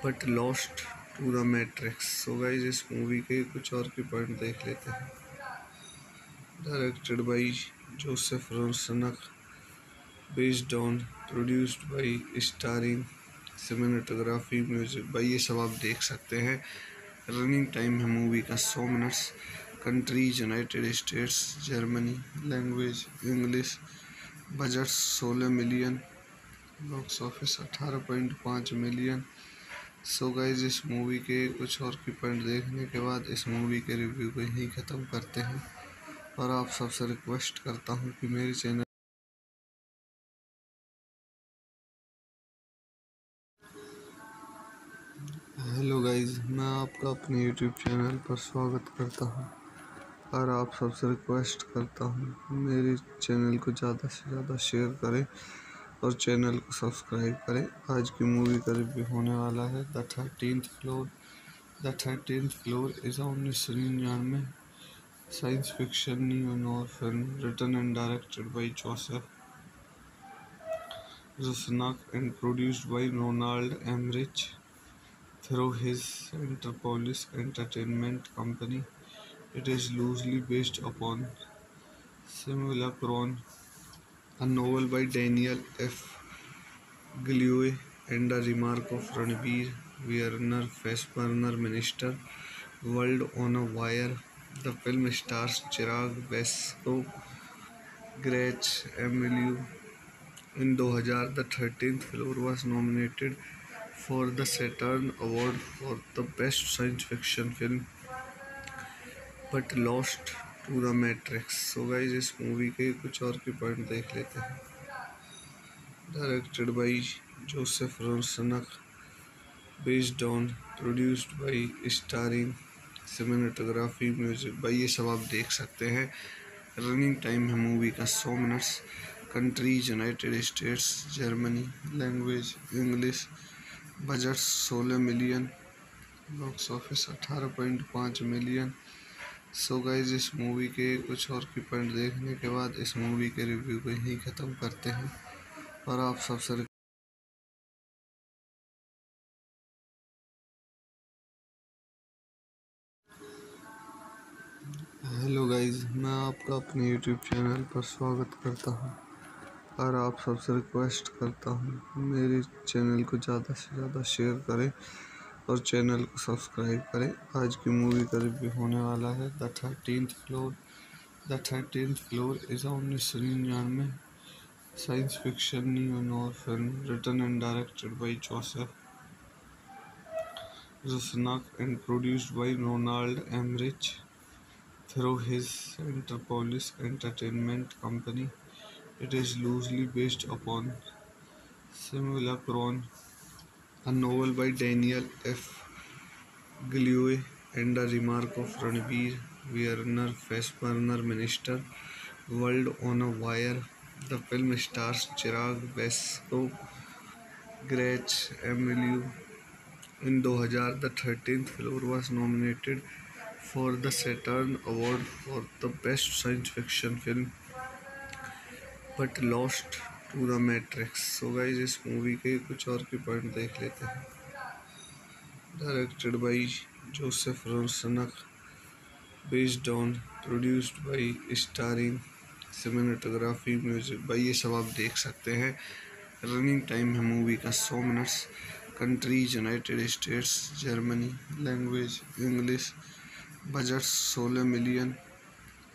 but lost to The so guys, इस movie के कुछ और के point देख लेते हैं। Directed by Joseph Rusnak based on produced by starring cinematography music भाई ये सब आप देख सकते हैं। रनिंग टाइम है मूवी का सौ minutes countries United States Germany language English budget 16 million box office 18.5 million so guys इस मूवी के कुछ और की पॉइंट देखने के बाद इस मूवी के रिव्यू को यहीं ख़त्म करते हैं। और आप सबसे रिक्वेस्ट करता हूँ कि मेरे चैनल हेलो गाइज़ मैं आपका अपने यूट्यूब चैनल पर स्वागत करता हूँ। और आप सबसे रिक्वेस्ट करता हूँ मेरे चैनल को ज़्यादा से ज़्यादा शेयर करें। और चैनल को सब्सक्राइब करें आज की मूवी का रिव्यू होने वाला है the thirteen floor the thirteen floor is उन्नीस सौ निन्यानवे science fiction neo noir film written and directed by Joseph Rusnak and produced by Ronald Emmerich through his Interpolis Entertainment Company. It is loosely based upon Simulacron, a novel by Daniel F. Gilroy and a remark of Ranbir Werner Fassbender Minister World on a Wire. The film stars Chirag Basu, Gretch Emilio. In 2000, the 13th floor was nominated for the Saturn Award for the Best Science Fiction Film but lost the Matrix. So guys इस movie के कुछ और के point देख लेते हैं। Directed by Joseph Rusnak based on produced by starring cinematography music भाई ये सब आप देख सकते हैं। रनिंग टाइम है मूवी का सौ minutes countries United States Germany language English budget सोलह मिलियन बॉक्स ऑफ़िस अठारह पॉइंट पाँच मिलियन सो so गाइज़ इस मूवी के कुछ और की पॉइंट देखने के बाद इस मूवी के रिव्यू को यहीं ख़त्म करते हैं। और आप सबसे हेलो गाइज़ मैं आपका अपने यूट्यूब चैनल पर स्वागत करता हूँ। और आप सबसे रिक्वेस्ट करता हूँ, मेरे चैनल को ज़्यादा से ज़्यादा शेयर करें। और चैनल को सब्सक्राइब करें। आज की मूवी का रिव्यू होने वाला है the thirteen floor the thirteen floor is a उन्नीस सौ निन्यानवे science fiction neo noir film written and directed by Joseph Rusnak and produced by Ronald Emmerich through his Centropolis entertainment company it is loosely based upon Simulacron a novel by Daniel F. Gilroy and a remark of Ranveer Werner Fassbender Minister World on a Wire. The film stars Chirag Vesco, Gretch Emilio. In 2000, the 13th floor was nominated for the Saturn Award for the Best Science Fiction Film but lost the Matrix so guys इस movie के कुछ और के point देख लेते हैं। Directed by Joseph Rusnak based on produced by starring cinematography music भाई ये सब आप देख सकते हैं। रनिंग टाइम है मूवी का सौ minutes countries United States Germany language English budget सोलह मिलियन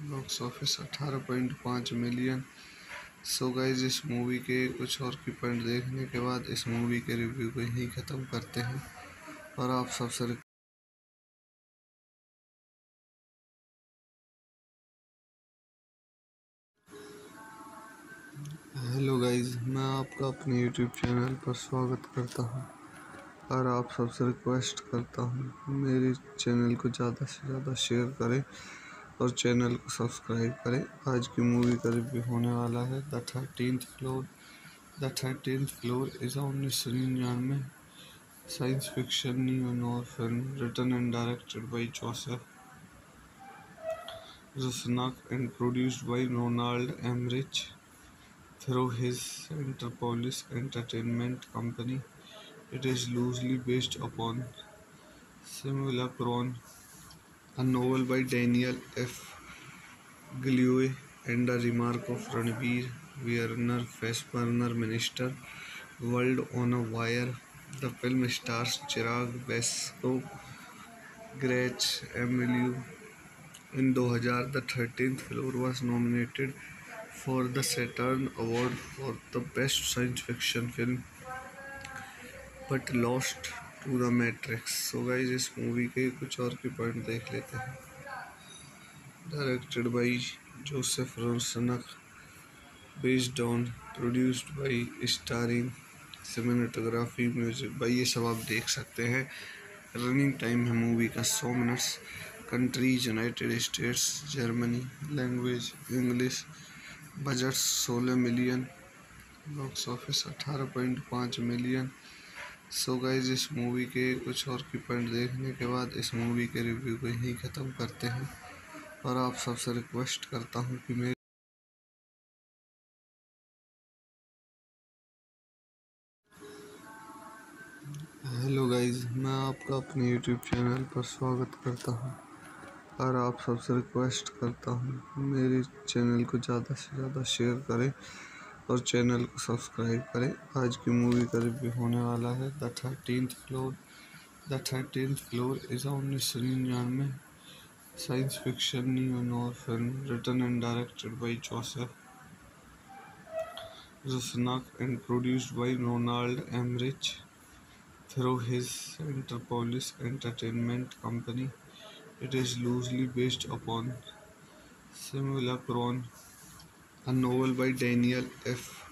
बॉक्स ऑफ़िस अठारह पॉइंट पाँच मिलियन सो गाइज़ इस मूवी के कुछ और की पॉइंट देखने के बाद इस मूवी के रिव्यू को यहीं ख़त्म करते हैं। और आप सबसे हेलो गाइस मैं आपका अपने यूट्यूब चैनल पर स्वागत करता हूँ। और आप सबसे रिक्वेस्ट करता हूँ, मेरे चैनल को ज़्यादा से ज़्यादा शेयर करें। और चैनल को सब्सक्राइब करें आज की मूवी का रिव्यू होने वाला है the thirteen floor the thirteen floor is उन्नीस सौ निन्यानवे science fiction neo noir film written and directed by Joseph Rusnak and produced by Ronald Emmerich through his Interpolis Entertainment Company. It is loosely based upon Simulacron, a novel by Daniel F. Gilroy and a remark of Ranveer Werner Fassbender Minister. World on a Wire. The film stars Chirag Vesco, Gretch Emilio. In 2000, the 13th floor was nominated for the Saturn Award for the Best Science Fiction Film but lost The Matrix. So guys, इस movie के कुछ और के point देख लेते हैं। Directed by Joseph Rusnak based on produced by starring cinematography music भाई ये सब आप देख सकते हैं। रनिंग टाइम है मूवी का सौ minutes countries United States Germany language English budget सोलह मिलियन बॉक्स ऑफ़िस अठारह पॉइंट पाँच मिलियन सो गाइज़ इस मूवी के कुछ और की पॉइंट देखने के बाद इस मूवी के रिव्यू को यहीं ख़त्म करते हैं। और आप सबसे रिक्वेस्ट करता हूँ कि मेरे हेलो गाइज़ मैं आपका अपने यूट्यूब चैनल पर स्वागत करता हूँ। और आप सबसे रिक्वेस्ट करता हूँ मेरे चैनल को ज़्यादा से ज़्यादा शेयर करें। और चैनल को सब्सक्राइब करें आज की मूवी का रिव्यू होने वाला है the thirteen floor the thirteen floor is उन्नीस सौ निन्यानवे science fiction neo noir film written and directed by Joseph Rusnak and produced by Ronald Emmerich through his Interpolis Entertainment Company. It is loosely based upon Simulacron, a novel by Daniel F.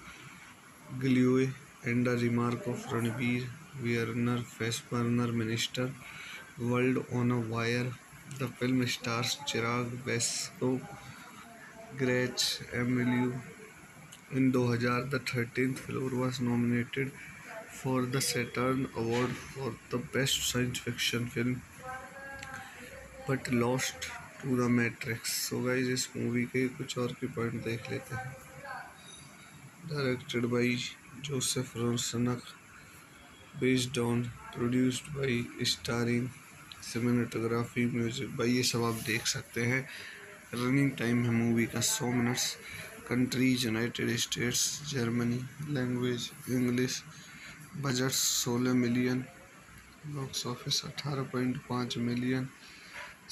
Gilroy, and a remark of Ranbir Werner Fassbender Minister, World on a Wire. The film stars Chirag Basu, Gretch Emilio. In 2000, the 13th floor was nominated for the Saturn Award for the Best Science Fiction Film, but lost the Matrix. So guys इस movie के कुछ और के point देख लेते हैं। Directed by Joseph Rusnak based on produced by starring cinematography music भाई ये सब आप देख सकते हैं। रनिंग टाइम है मूवी का सौ minutes countries United States Germany language English budget सोलह मिलियन बॉक्स ऑफ़िस अठारह पॉइंट पाँच मिलियन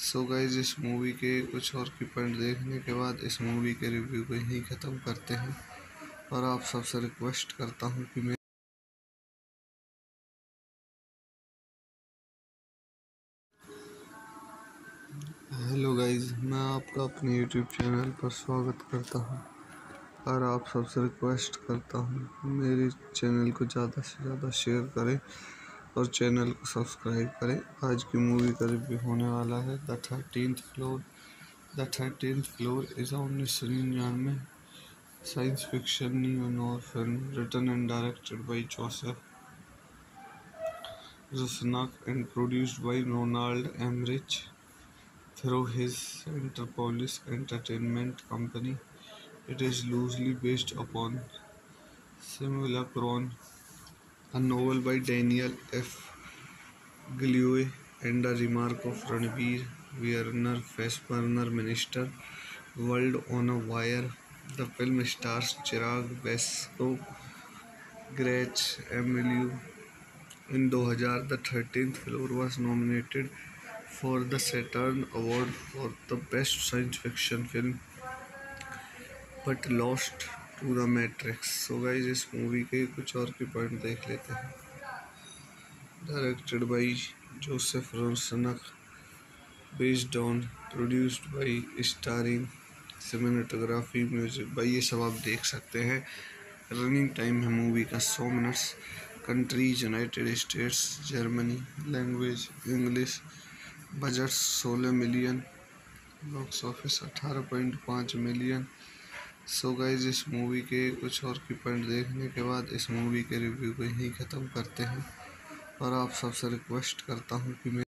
सो गाइज़ इस मूवी के कुछ और की पॉइंट देखने के बाद इस मूवी के रिव्यू को यहीं ख़त्म करते हैं। और आप सबसे रिक्वेस्ट करता हूँ कि मैं हेलो गाइज़ मैं आपका अपने यूट्यूब चैनल पर स्वागत करता हूँ। और आप सबसे रिक्वेस्ट करता हूँ मेरे चैनल को ज़्यादा से ज़्यादा शेयर करें। और चैनल को सब्सक्राइब करें आज की मूवी का रिव्यू होने वाला है the thirteen floor the thirteen floor is उन्नीस सौ निन्यानवे science fiction neo noir film written and directed by Joseph Rusnak and produced by Ronald Emmerich through his Interpolis Entertainment Company. It is loosely based upon Simulacron a novel by Daniel F Galouye and the remake of Rainer Werner Fassbinder minister world on a wire the film stars Craig Bierko Gretchen M in दो हज़ार the thirteen floor was nominated for the Saturn award for the best science fiction film but lost to the so guys, इस movie के कुछ और के point देख लेते हैं। Directed by Joseph Rosenach based on produced by starring cinematography music भाई ये सब आप देख सकते हैं। रनिंग टाइम है मूवी का सौ minutes countries United States Germany language English budget सोलह मिलियन बॉक्स ऑफ़िस अठारह पॉइंट पाँच मिलियन सो गाइज़ इस मूवी के कुछ और की पॉइंट देखने के बाद इस मूवी के रिव्यू को यहीं ख़त्म करते हैं। और आप सबसे रिक्वेस्ट करता हूँ कि मेरे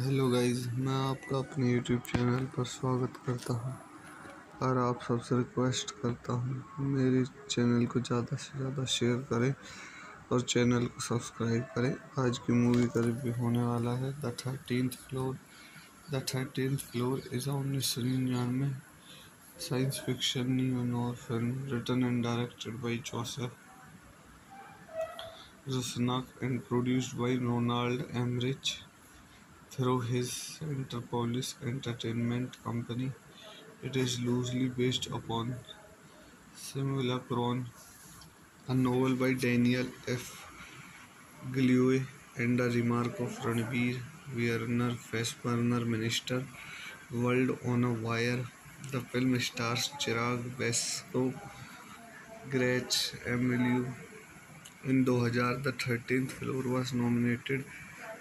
हेलो गाइज़ मैं आपका अपने यूट्यूब चैनल पर स्वागत करता हूँ। और आप सबसे रिक्वेस्ट करता हूँ मेरे चैनल को ज़्यादा से ज़्यादा शेयर करें। और चैनल को सब्सक्राइब करें। आज की मूवी का रिव्यू होने वाला है the thirteen floor. The thirteen floor is a उन्नीस सौ निन्यानवे science fiction neo noir film written and directed by Joseph Rusnak and produced by Ronald Emmerich through his Centropolis entertainment company it is loosely based upon Simulacron a novel by Daniel F Galouye and the remake of Rainer Werner Fassbinder minister world on a wire the film stars Craig Bierko Gretchen M in दो हज़ार the thirteen floor was nominated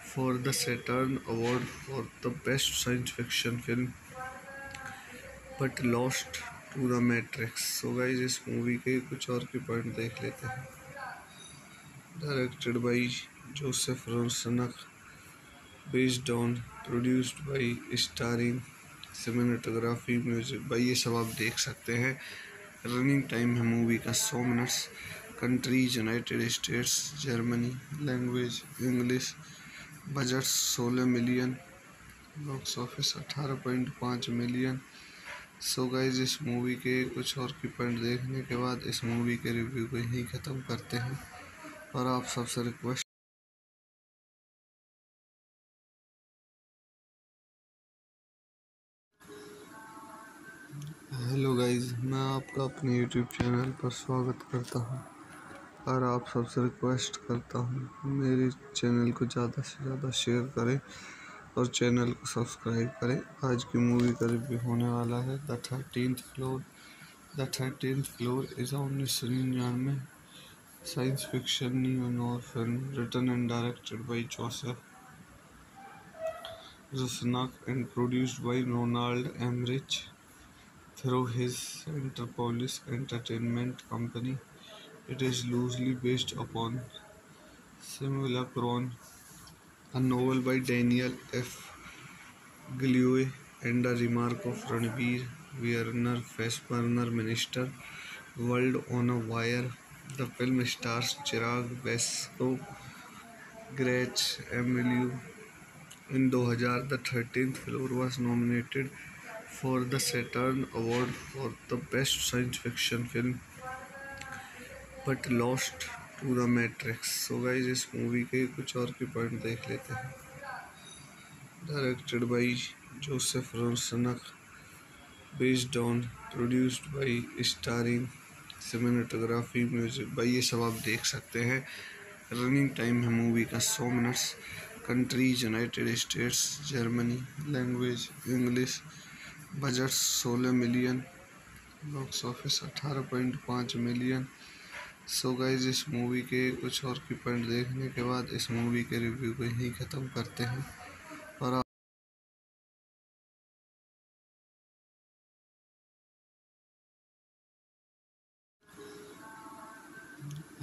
for the Saturn award for the best science fiction film but lost the Matrix. So guys, इस movie के कुछ और के point देख लेते हैं। Directed by Joseph Rusnak based on produced by starring cinematography music भाई ये सब आप देख सकते हैं। रनिंग टाइम है मूवी का सौ minutes countries United States Germany language English budget सोलह मिलियन बॉक्स ऑफ़िस अठारह पॉइंट पाँच मिलियन सो गाइज़ इस मूवी के कुछ और की पॉइंट देखने के बाद इस मूवी के रिव्यू को यहीं ख़त्म करते हैं। और आप सबसे रिक्वेस्ट हेलो गाइस मैं आपका अपने यूट्यूब चैनल पर स्वागत करता हूँ। और आप सबसे रिक्वेस्ट करता हूँ, मेरे चैनल को ज़्यादा से ज़्यादा शेयर करें। और चैनल को सब्सक्राइब करें। आज की मूवी का रिव्यू होने वाला है। The thirteen floor the thirteen floor is a उन्नीस सौ निन्यानवे। Science fiction neo noir film written and directed by Joseph Rusnak and produced by Ronald Emmerich through his Centropolis entertainment company it is loosely based upon Simulacron a novel by Daniel F. Gilroy and a remark of Ranbir Werner Fassbender Minister. World on a Wire. The film stars Chirag Vesco, Gretch Emilio. In 2000, the 13th floor was nominated for the Saturn Award for the Best Science Fiction Film but lost to the so guys, इस movie के कुछ और के point देख लेते हैं। Directed by Joseph Rusnak based on produced by starring cinematography music भाई ये सब आप देख सकते हैं। रनिंग टाइम है मूवी का सौ minutes countries United States Germany language English budget सोलह मिलियन बॉक्स ऑफ़िस अठारह पॉइंट पाँच मिलियन सो गाइज़ इस मूवी के कुछ और की पॉइंट देखने के बाद इस मूवी के रिव्यू को यहीं ख़त्म करते हैं। और आप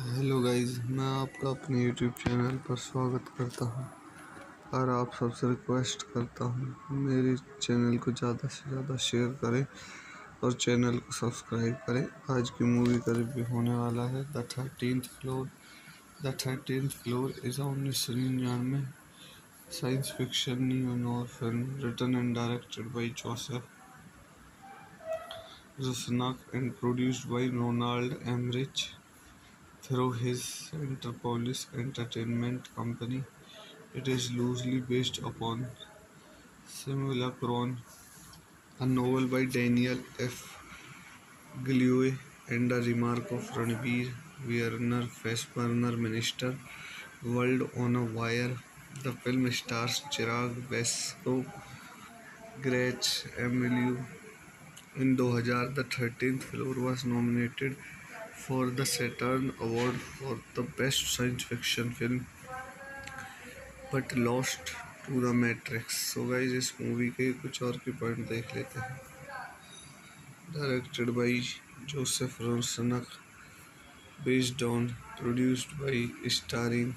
हेलो गाइज़ मैं आपका अपने यूट्यूब चैनल पर स्वागत करता हूँ। और आप सबसे रिक्वेस्ट करता हूँ, मेरे चैनल को ज़्यादा से ज़्यादा शेयर करें। और चैनल को सब्सक्राइब करें। आज की मूवी का रिव्यू होने वाला है। The thirteen floor the thirteen floor is a उन्नीस सौ निन्यानवे। Science fiction neo noir film written and directed by Joseph Rusnak and produced by Ronald Emmerich through his Centropolis entertainment company it is loosely based upon Simulacron a novel by Daniel F. Gilroy and a remark of Ranveer Werner Fassbender Minister World on a Wire. The film stars Chirag Vasco, Gretch Emilio. In 2000, the 13th floor was nominated for the Saturn Award for the Best Science Fiction Film but lost the Matrix. So guys, इस movie के कुछ और के point देख लेते हैं। Directed by Joseph Rusnak based on produced by starring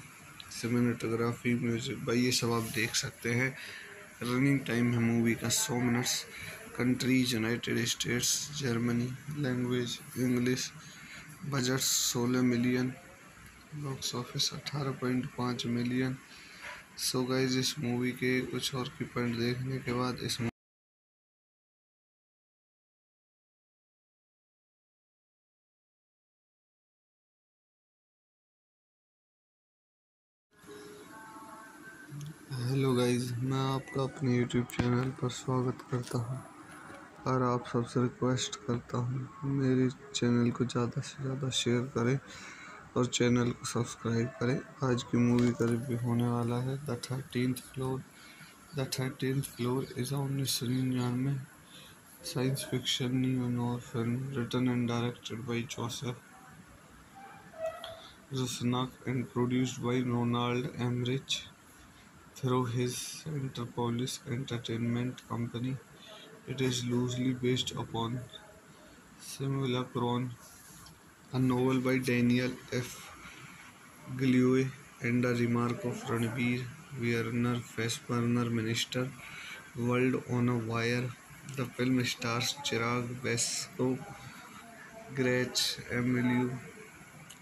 cinematography music by ये सब आप देख सकते हैं। रनिंग टाइम है मूवी का सौ minutes countries United States Germany language English budget सोलह मिलियन बॉक्स ऑफ़िस अठारह पॉइंट पाँच मिलियन सो गाइज़ इस मूवी के कुछ और की पॉइंट देखने के बाद इस हेलो गाइस मैं आपका अपने यूट्यूब चैनल पर स्वागत करता हूँ। और आप सबसे रिक्वेस्ट करता हूँ, मेरे चैनल को ज़्यादा से ज़्यादा शेयर करें। और चैनल को सब्सक्राइब करें आज की मूवी का रिव्यू होने वाला है the thirteen floor the thirteen floor is उन्नीस सौ निन्यानवे science fiction neo noir film written and directed by Joseph Rusnak and produced by Ronald Emmerich through his Enterpolis Entertainment Company. It is loosely based upon Simulacron, a novel by Daniel F. Gilroy and a remark of Ranveer Werner Fassbender Minister World on a Wire. The film stars Chirag Vasco, Gretch Emilio.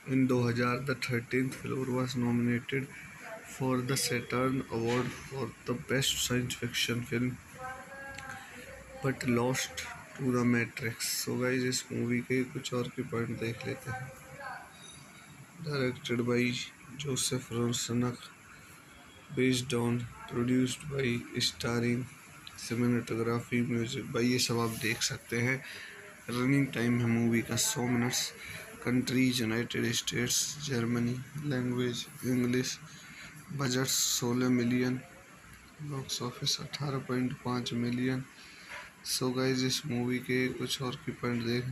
In 2000, the 13th floor was nominated for the Saturn Award for the Best Science Fiction Film but lost to the so guys, इस movie के कुछ और के point देख लेते हैं। Directed by Joseph Rusnak based on produced by starring cinematography music by ये सब आप देख सकते हैं। रनिंग टाइम है मूवी का सौ minutes countries United States Germany language English budget सोलह मिलियन बॉक्स ऑफ़िस अठारह पॉइंट पाँच मिलियन सो गाइज़ इस मूवी के कुछ और की पॉइंट देख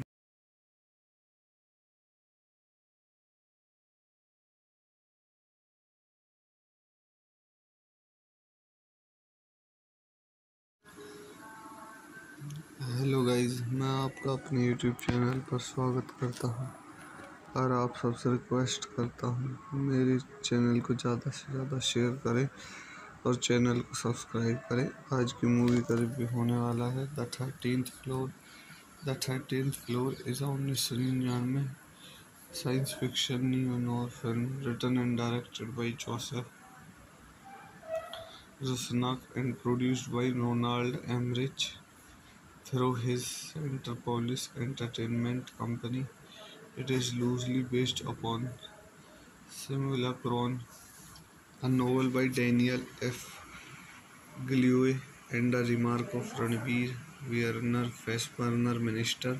हेलो गाइस मैं आपका अपने यूट्यूब चैनल पर स्वागत करता हूँ। और आप सबसे रिक्वेस्ट करता हूँ, मेरे चैनल को ज़्यादा से ज़्यादा शेयर करें। और चैनल को सब्सक्राइब करें। आज की मूवी का रिव्यू होने वाला है। The thirteen floor the thirteen floor is a उन्नीस सौ निन्यानवे science fiction neo noir film written and directed by Joseph Rusnak and produced by Ronald Emmerich through his Centropolis entertainment company it is loosely based upon Simulacron novel by Daniel F Galouye and the remake of Rainer Werner Fassbinder miniseries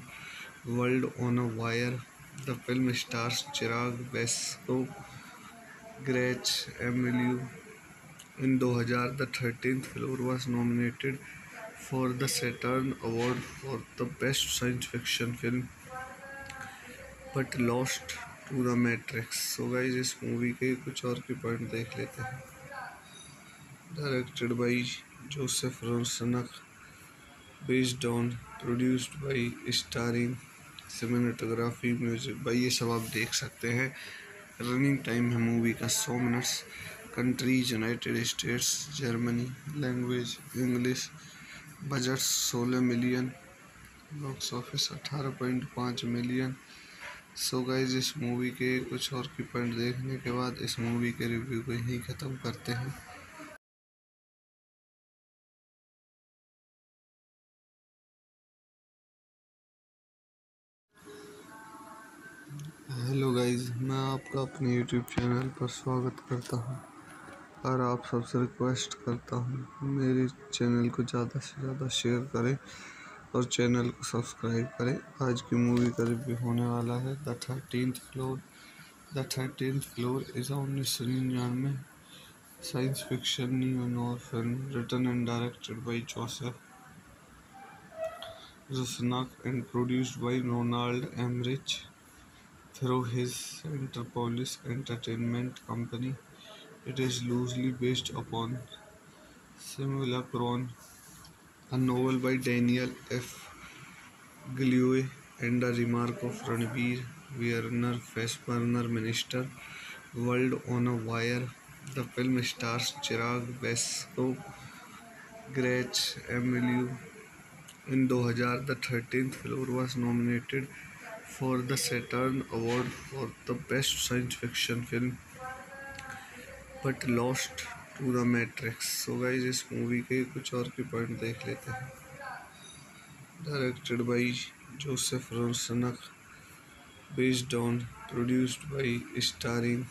world on a wire the film stars Craig Bierko Gretchen Mol in दो हज़ार the thirteen floor was nominated for the Saturn award for the best science fiction film but lost the Matrix. So guys, इस movie के कुछ और के point देख लेते हैं। Directed by Joseph Rusnak based on produced by starring cinematography music by ये सब आप देख सकते हैं। रनिंग टाइम है मूवी का सौ minutes countries United States Germany language English budget सोलह मिलियन बॉक्स ऑफ़िस अठारह पॉइंट पाँच मिलियन सो गाइज़ इस मूवी के कुछ और की पॉइंट देखने के बाद इस मूवी के रिव्यू को यहीं ख़त्म करते हैं। हेलो गाइज़ मैं आपका अपने यूट्यूब चैनल पर स्वागत करता हूँ और आप सबसे रिक्वेस्ट करता हूँ मेरे चैनल को ज़्यादा से ज़्यादा शेयर करें। और चैनल को सब्सक्राइब करें आज की मूवी का रिव्यू होने वाला है the thirteen floor the thirteen floor is उन्नीस सौ निन्यानवे science fiction neo noir film written and directed by Joseph Rusnak and produced by Ronald Emmerich through his Interpolis Entertainment Company. It is loosely based upon Simulacron, a novel by Daniel F. Gilroy and a remark of Ranveer Werner Fassbender Minister. World on a Wire. The film stars Chirag Vesco, Gretch Emilio. In 2000, the 13th floor was nominated for the Saturn Award for the Best Science Fiction Film, but lost to The Matrix. So guys, इस movie के कुछ और के point देख लेते हैं। Directed by Joseph Rusnak based on produced by starring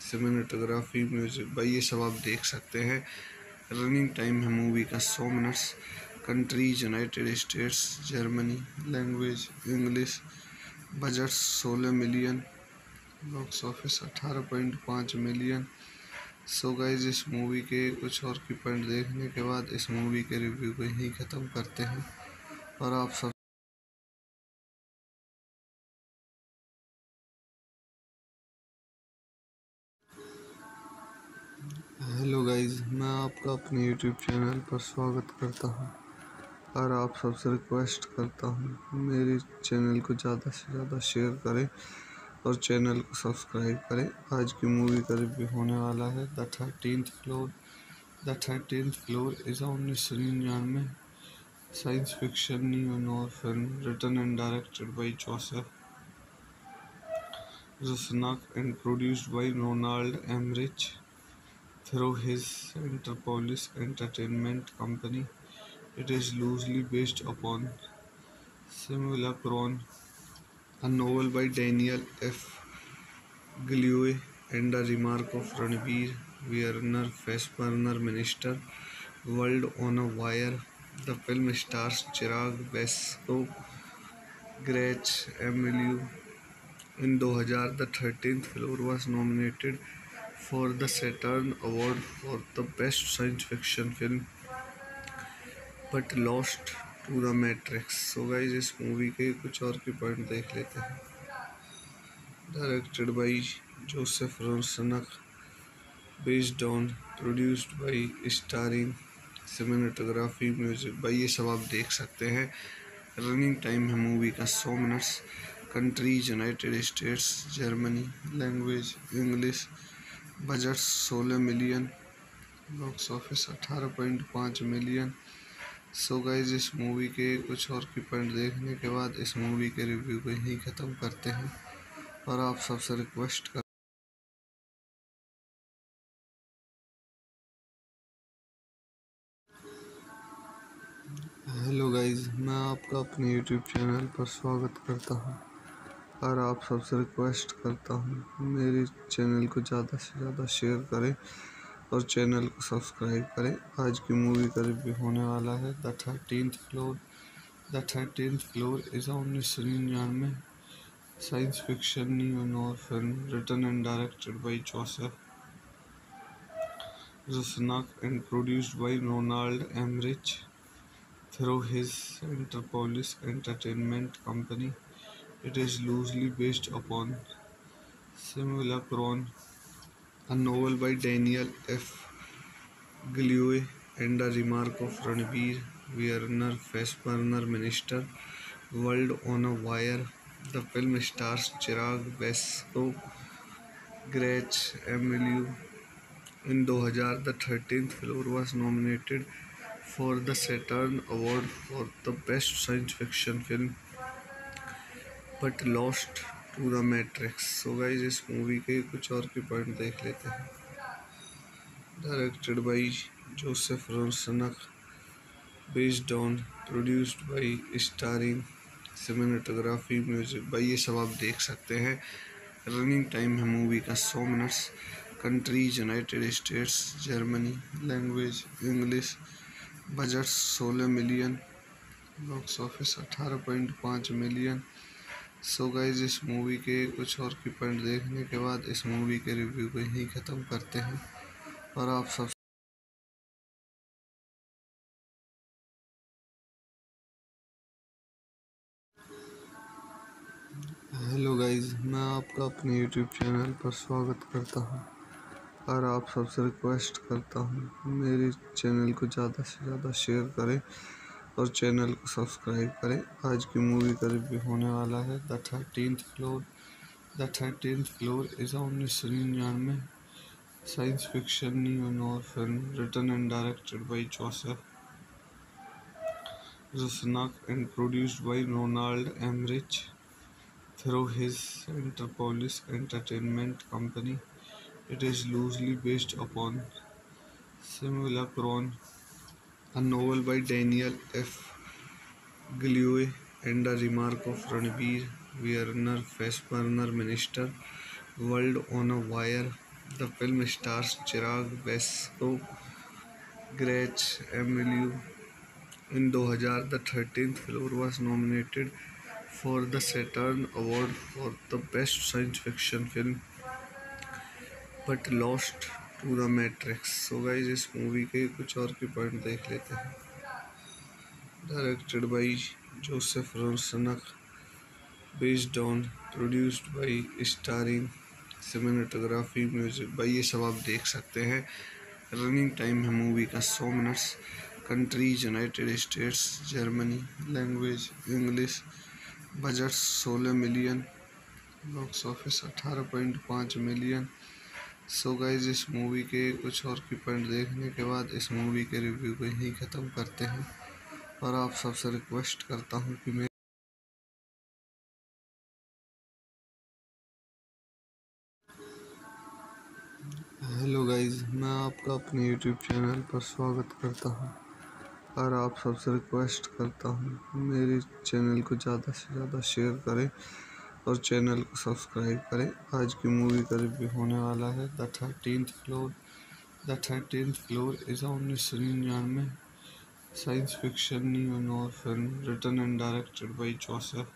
cinematography music by ये सब आप देख सकते हैं। रनिंग टाइम है मूवी का सौ minutes countries United States Germany language English budget सोलह मिलियन बॉक्स ऑफ़िस अठारह पॉइंट पाँच मिलियन सो गाइज़ इस मूवी के कुछ और की पॉइंट देखने के बाद इस मूवी के रिव्यू को यहीं ख़त्म करते हैं। और आप सब हेलो गाइज़ मैं आपका अपने यूट्यूब चैनल पर स्वागत करता हूँ। और आप सबसे रिक्वेस्ट करता हूँ, मेरे चैनल को ज़्यादा से ज़्यादा शेयर करें। और चैनल को सब्सक्राइब करें आज की मूवी का रिव्यू होने वाला है the thirteen floor the thirteen floor is उन्नीस सौ निन्यानवे science fiction neo noir film written and directed by Joseph Rusnak and produced by Ronald Emmerich through his Interpolis Entertainment Company. It is loosely based upon Simulacron, a novel by Daniel F. Gilroy and a remark of Ranveer Werner Fassbender Minister. World on a Wire. The film stars Chirag Vesco, Gretch Emilio. In 2000, the 13th floor was nominated for the Saturn Award for the Best Science Fiction Film, but lost to The so guys, इस movie के कुछ और के point देख लेते हैं। Directed by Joseph Rusnak based on produced by starring cinematography music by ये सब आप देख सकते हैं। रनिंग टाइम है मूवी का सौ minutes countries United States Germany language English budget सोलह मिलियन बॉक्स ऑफ़िस अठारह पॉइंट पाँच मिलियन सो गाइज़ इस मूवी के कुछ और की पॉइंट देखने के बाद इस मूवी के रिव्यू को यहीं ख़त्म करते हैं। और आप सबसे रिक्वेस्ट कर हेलो गाइस मैं आपका अपने यूट्यूब चैनल पर स्वागत करता हूँ। और आप सबसे रिक्वेस्ट करता हूँ, मेरे चैनल को ज़्यादा से ज़्यादा शेयर करें। और चैनल को सब्सक्राइब करें आज की मूवी का रिव्यू होने वाला है the thirteen floor the thirteen floor is उन्नीस सौ निन्यानवे science fiction neo noir film written and directed by Joseph Rusnak and produced by Ronald Emmerich through his Interpolis Entertainment Company. It is loosely based upon Simulacron, a novel by Daniel F. Gilroy and a remark of Ranveer Werner Fassbender Minister. World on a Wire. The film stars Chirag Vesco, Gretch Emilio. In 2000, the 13th floor was nominated for the Saturn Award for the Best Science Fiction Film, but lost to The so guys, इस movie के कुछ और के point देख लेते हैं। Directed by Joseph Rusnak based on produced by starring cinematography music by ये सब आप देख सकते हैं। रनिंग टाइम है मूवी का सौ minutes countries United States Germany language English budget सोलह मिलियन बॉक्स ऑफ़िस अठारह पॉइंट पाँच मिलियन सो गाइज़ इस मूवी के कुछ और की पॉइंट देखने के बाद इस मूवी के रिव्यू को यहीं ख़त्म करते हैं। और आप सब हेलो गाइज़ मैं आपका अपने यूट्यूब चैनल पर स्वागत करता हूँ। और आप सबसे रिक्वेस्ट करता हूँ, मेरे चैनल को ज़्यादा से ज़्यादा शेयर करें। और चैनल को सब्सक्राइब करें। आज की मूवी का रिव्यू होने वाला है। The thirteen floor the thirteen floor is a उन्नीस सौ निन्यानवे science fiction neo noir film written and directed by Joseph Rusnak and produced by Ronald Emmerich through his Centropolis entertainment company it is loosely based upon Simulacron a novel by Daniel F. Gilroy and a remark of Ranbir Werner Fassbender Minister. World on a Wire. The film stars Chirag Vesco, Gretch Emilio. In 2000, the 13th floor was nominated for the Saturn Award for the Best Science Fiction Film but lost to The so guys, इस movie के कुछ और के point देख लेते हैं। Directed by Joseph Rusnak based on produced by starring cinematography music by ये सब आप देख सकते हैं। रनिंग टाइम है मूवी का, सौ minutes countries United States Germany language English budget सोलह मिलियन बॉक्स ऑफ़िस अठारह पॉइंट पाँच मिलियन सो गाइज़ इस मूवी के कुछ और की पॉइंट देखने के बाद इस मूवी के रिव्यू को यहीं ख़त्म करते हैं। और आप सबसे रिक्वेस्ट करता हूँ कि मेरे हेलो गाइज़ मैं आपका अपने यूट्यूब चैनल पर स्वागत करता हूँ। और आप सबसे रिक्वेस्ट करता हूँ मेरे चैनल को ज़्यादा से ज़्यादा शेयर करें। और चैनल को सब्सक्राइब करें। आज की मूवी का रिव्यू होने वाला है। The thirteen floor the thirteen floor is a उन्नीस सौ निन्यानवे science fiction neo noir film written and directed by Joseph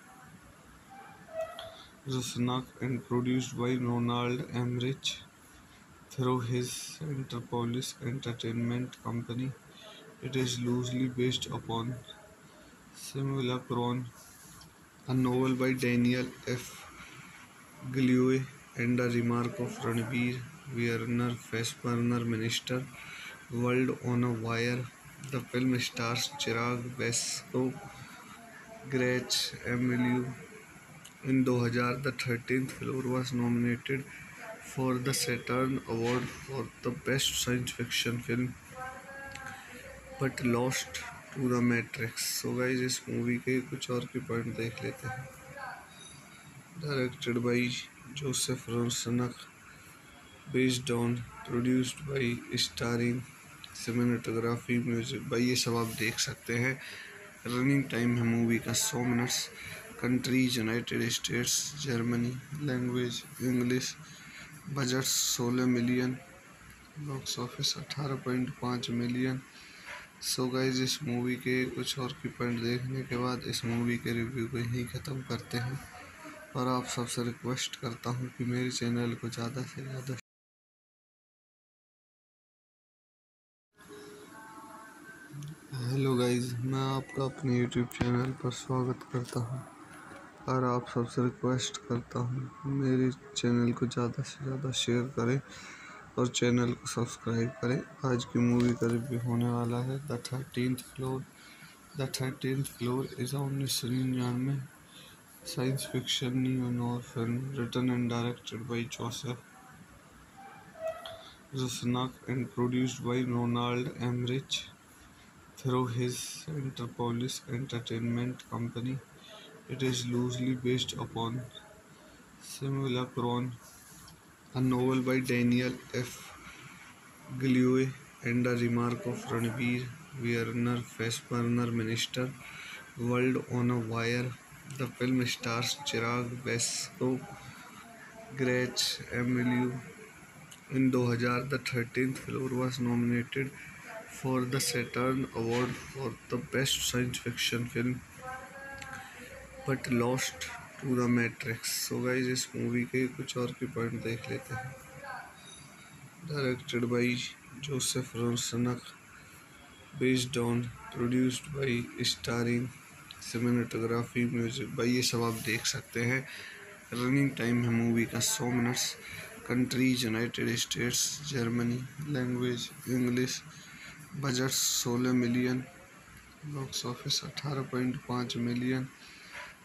Rusnak and produced by Ronald Emmerich through his Centropolis entertainment company it is loosely based upon Simulacron a novel by Daniel F. Gilroy and a remark of Ranbir Werner Fassbender Minister. World on a Wire. The film stars Chirag Vesco, Gretch Emilio. In 2000, the 13th floor was nominated for the Saturn Award for the Best Science Fiction Film but lost the Matrix so guys इस movie के कुछ और के point देख लेते हैं। Directed by Joseph Rusnak based on produced by starring cinematography music by ये सब आप देख सकते हैं। रनिंग टाइम है मूवी का सौ minutes countries United States Germany language English budget सोलह मिलियन बॉक्स ऑफ़िस अठारह पॉइंट पाँच मिलियन सो गाइज़ इस मूवी के कुछ और की पॉइंट देखने के बाद इस मूवी के रिव्यू को यहीं ख़त्म करते हैं। और आप सबसे रिक्वेस्ट करता हूँ कि मेरे चैनल को ज़्यादा से ज़्यादा हेलो गाइज़ मैं आपका अपने यूट्यूब चैनल पर स्वागत करता हूँ। और आप सबसे रिक्वेस्ट करता हूँ मेरे चैनल को ज़्यादा से ज़्यादा शेयर करें। और चैनल को सब्सक्राइब करें आज की मूवी का रिव्यू होने वाला है the thirteen floor the thirteen floor is उन्नीस सौ निन्यानवे science fiction neo noir film written and directed by Joseph Rusnak and produced by Ronald Emmerich through his Interpolis Entertainment Company. It is loosely based upon Simulacron, a novel by Daniel F. Gilroy, and a remark of Ranveer Werner Fassbender Minister World on a Wire. The film stars Chirag Basu, Gretch Emilio. In 2000, the 13th floor was nominated for the Saturn Award for the best science fiction film but lost to the so guys, इस movie के कुछ और के point देख लेते हैं। Directed by joseph rosenach based on produced by starring cinematography music by ये सब आप देख सकते हैं। रनिंग टाइम है मूवी का सौ minutes countries United States Germany language English budget सोलह मिलियन बॉक्स ऑफ़िस अठारह पॉइंट पाँच मिलियन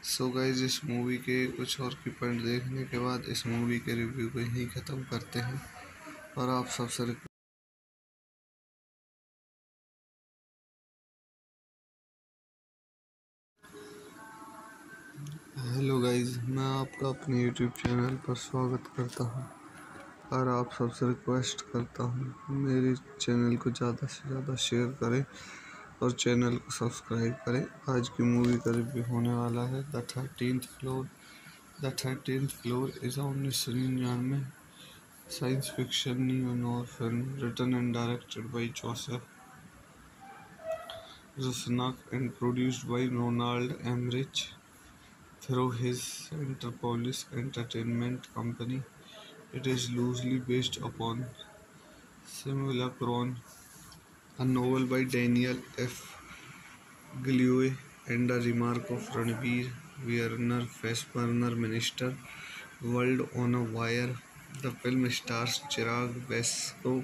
सो गाइज़ इस मूवी के कुछ और की पॉइंट देखने के बाद इस मूवी के रिव्यू को यहीं ख़त्म करते हैं। और आप सबसे हेलो गाइज़ मैं आपका अपने यूट्यूब चैनल पर स्वागत करता हूँ। और आप सबसे रिक्वेस्ट करता हूँ, मेरे चैनल को ज़्यादा से ज़्यादा शेयर करें। और चैनल को सब्सक्राइब करें आज की मूवी का रिव्यू होने वाला है the thirteen floor the thirteen floor is उन्नीस सौ निन्यानवे science fiction neo noir film written and directed by Joseph Rusnak and produced by Ronald Emmerich through his Interpolis Entertainment Company. It is loosely based upon Simulacron, a novel by Daniel F. Gilroy and a remark of Ranbir Werner Fassbender Minister World on a Wire. The film stars Chirag Basco,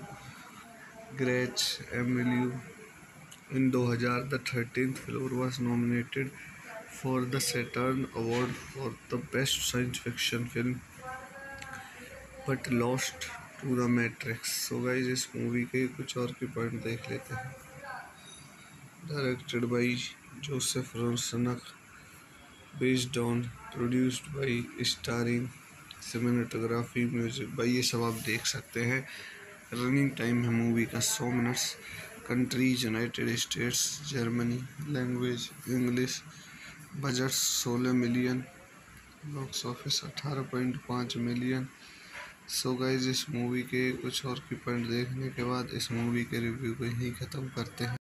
Gretch Emilio. In 2000, the 13th floor was nominated for the Saturn Award for the best science fiction film but lost the Matrix. So guys इस movie के कुछ और के point देख लेते हैं। Directed by Joseph Rusnak based on produced by starring cinematography music by ये सब आप देख सकते हैं। रनिंग टाइम है मूवी का सौ minutes countries United States Germany language English budget सोलह मिलियन बॉक्स ऑफ़िस अठारह पॉइंट पाँच मिलियन सो गाइज़ इस मूवी के कुछ और की पॉइंट देखने के बाद इस मूवी के रिव्यू को यहीं ख़त्म करते हैं।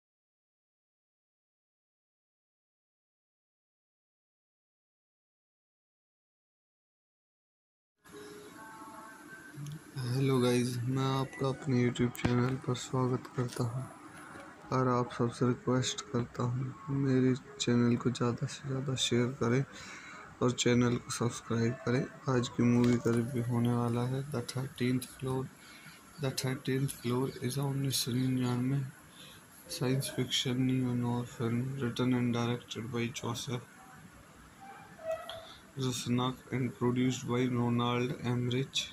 हेलो गाइज़ मैं आपका अपने यूट्यूब चैनल पर स्वागत करता हूँ और आप सबसे रिक्वेस्ट करता हूँ मेरे चैनल को ज़्यादा से ज़्यादा शेयर करें। और चैनल को सब्सक्राइब करें। आज की मूवी का रिव्यू होने वाला है the thirteen floor the thirteen floor is a उन्नीस सौ निन्यानवे science fiction neo noir film written and directed by Joseph Rusnak and produced by Ronald Emmerich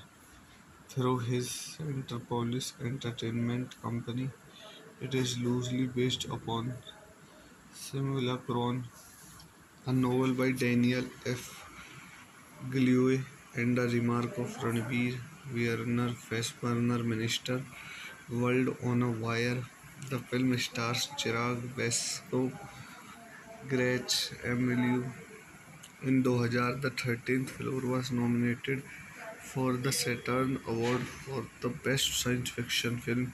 through his Centropolis entertainment company it is loosely based upon Simulacron a novel by Daniel F. Gilroy and a remark of Ranveer Werner Fassbender Minister. World on a Wire. The film stars Chirag Vesco, Gretch Emilio. In 2000, the 13th floor was nominated for the Saturn Award for the Best Science Fiction Film,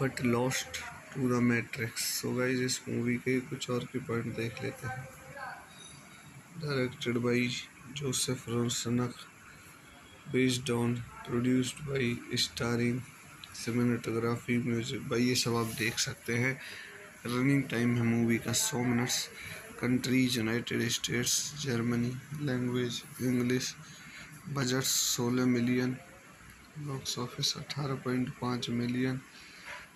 but lost to the Matrix so guys इस movie के कुछ और के point देख लेते हैं। Directed by Joseph Rusnak based on produced by starring cinematography music by ये सब आप देख सकते हैं। रनिंग टाइम है मूवी का सौ minutes countries United States Germany language English budget सोलह मिलियन बॉक्स ऑफ़िस अठारह पॉइंट पाँच मिलियन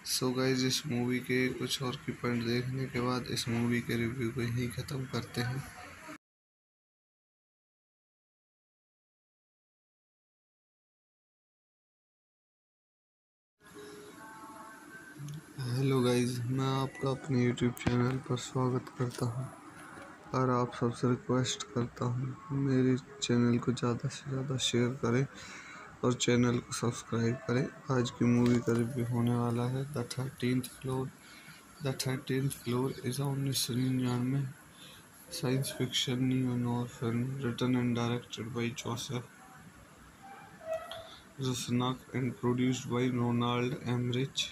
सो गाइज़ इस मूवी के कुछ और की पॉइंट देखने के बाद इस मूवी के रिव्यू को यहीं ख़त्म करते हैं। हेलो गाइज़ मैं आपका अपने यूट्यूब चैनल पर स्वागत करता हूँ और आप सबसे रिक्वेस्ट करता हूँ, मेरे चैनल को ज़्यादा से ज़्यादा शेयर करें। और चैनल को सब्सक्राइब करें। आज की मूवी का रिव्यू होने वाला है। The thirteen floor the thirteen floor is a उन्नीस सौ निन्यानवे science fiction neo noir film written and directed by Joseph Rusnak and produced by Ronald Emmerich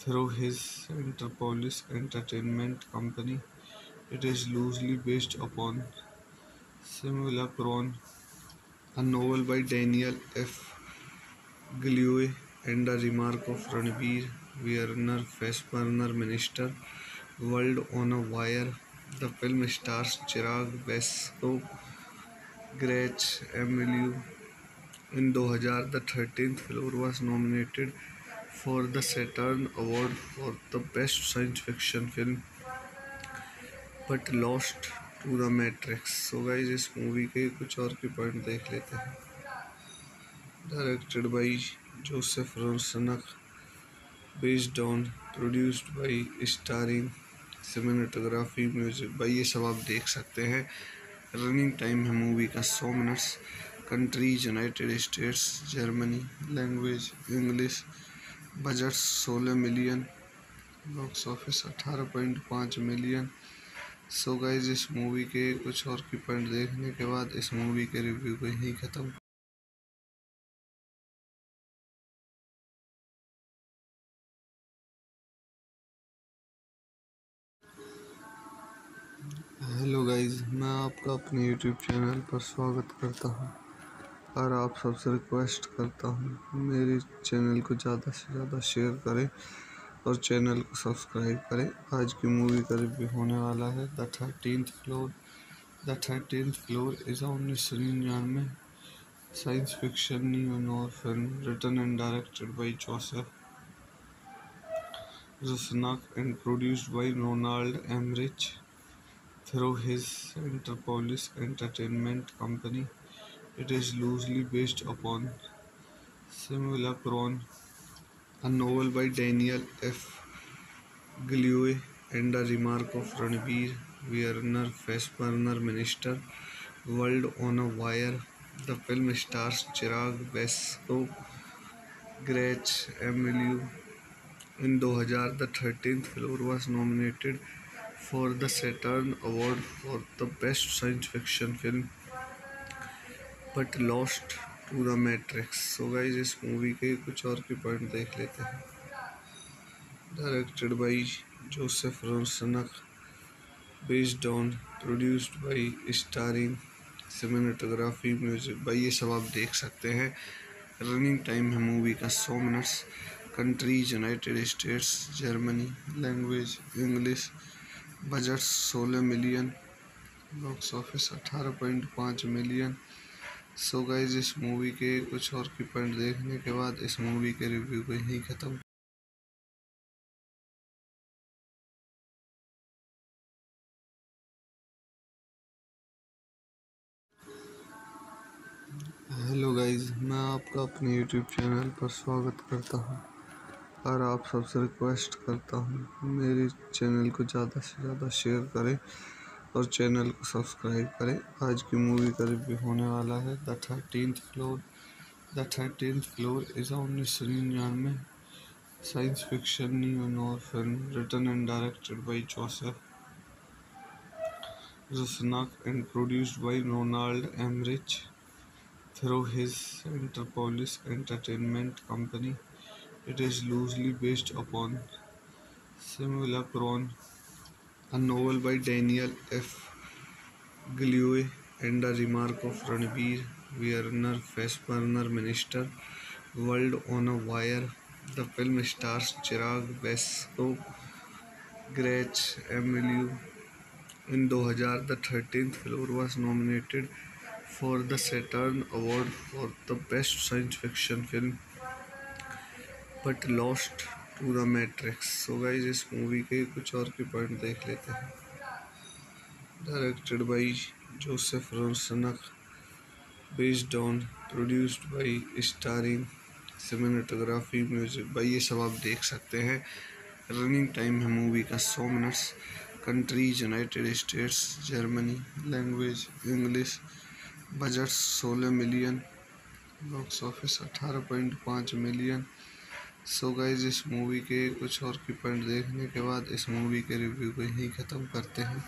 through his Centropolis entertainment company it is loosely based upon Simulacron a novel by Daniel F. Gilroy and a remark of Ranveer Werner Fassbender Minister World on a Wire. The film stars Chirag Vasco, Gretch Emilio. In 2000, the 13th floor was nominated for the Saturn Award for the Best Science Fiction Film but lost the Matrix. So guys, इस movie के कुछ और के point देख लेते हैं। Directed by Joseph Rusnak based on produced by starring cinematography music by ये सब आप देख सकते हैं। रनिंग टाइम है मूवी का सौ minutes countries United States Germany language English budget सोलह मिलियन बॉक्स ऑफ़िस अठारह पॉइंट पाँच मिलियन सो गाइज़ इस मूवी के कुछ और की पॉइंट देखने के बाद इस मूवी के रिव्यू को यहीं ख़त्म हेलो गाइज़ मैं आपका अपने यूट्यूब चैनल पर स्वागत करता हूँ और आप सबसे रिक्वेस्ट करता हूँ मेरे चैनल को ज़्यादा से ज़्यादा शेयर करें। और चैनल को सब्सक्राइब करें आज की मूवी का रिव्यू होने वाला है the thirteen floor the thirteen floor is उन्नीस सौ निन्यानवे science fiction neo noir film written and directed by Joseph Rusnak and produced by Ronald Emmerich through his Enterpolis Entertainment Company. It is loosely based upon Simulacron, a novel by Daniel F. Gilroy and a remark of Ranveer Werner Fassbender Minister World on a Wire. The film stars Chirag Vasco, Gretch Emilio. In 2000, the 13th floor was nominated for the Saturn Award for the Best Science Fiction Film but lost to the so guys, इस movie के कुछ और के point देख लेते हैं। Directed by Joseph Rusnak based on produced by starring cinematography music by ये सब आप देख सकते हैं। रनिंग टाइम है मूवी का सौ minutes countries United States Germany language English budget सोलह मिलियन बॉक्स ऑफ़िस अठारह पॉइंट पाँच मिलियन सो गाइज़ इस मूवी के कुछ और की पॉइंट देखने के बाद इस मूवी के रिव्यू को यहीं ख़त्म हेलो गाइज़ मैं आपका अपने यूट्यूब चैनल पर स्वागत करता हूँ। और आप सबसे रिक्वेस्ट करता हूँ, मेरे चैनल को ज़्यादा से ज़्यादा शेयर करें। और चैनल को सब्सक्राइब करें आज की मूवी का रिव्यू होने वाला है the thirteen floor the thirteen floor is उन्नीस सौ निन्यानवे science fiction neo noir film written and directed by Joseph Rusnak and produced by Ronald Emmerich through his Enterpolis Entertainment Company. It is loosely based upon Simulacron, a novel by Daniel F. Gilroy and a remark of Ranveer Werner Fassbender Minister World on a Wire. The film stars Chirag Vasco, Gretch Emilio. In 2000, the 13th floor was nominated for the Saturn Award for the Best Science Fiction Film but lost to the so guys, इस movie के कुछ और के point देख लेते हैं। Directed by Joseph Rusnak based on produced by starring cinematography music by ये सब आप देख सकते हैं। रनिंग टाइम है मूवी का सौ minutes countries United States Germany language English budget सोलह मिलियन बॉक्स ऑफ़िस अठारह पॉइंट पाँच मिलियन सो so गाइज़ इस मूवी के कुछ और की पॉइंट देखने के बाद इस मूवी के रिव्यू को यहीं ख़त्म करते हैं।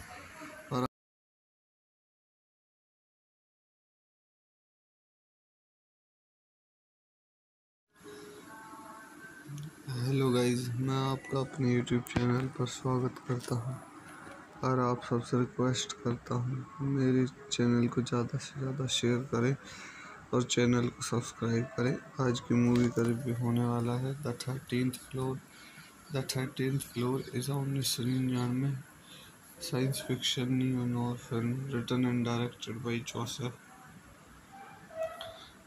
हेलो गाइज़ मैं आपका अपने यूट्यूब चैनल पर स्वागत करता हूँ। और आप सबसे रिक्वेस्ट करता हूँ, मेरे चैनल को ज़्यादा से ज़्यादा शेयर करें। और चैनल को सब्सक्राइब करें। आज की मूवी का रिव्यू होने वाला है the thirteen floor. The thirteen floor is a उन्नीस सौ निन्यानवे science fiction neo noir film written and directed by Joseph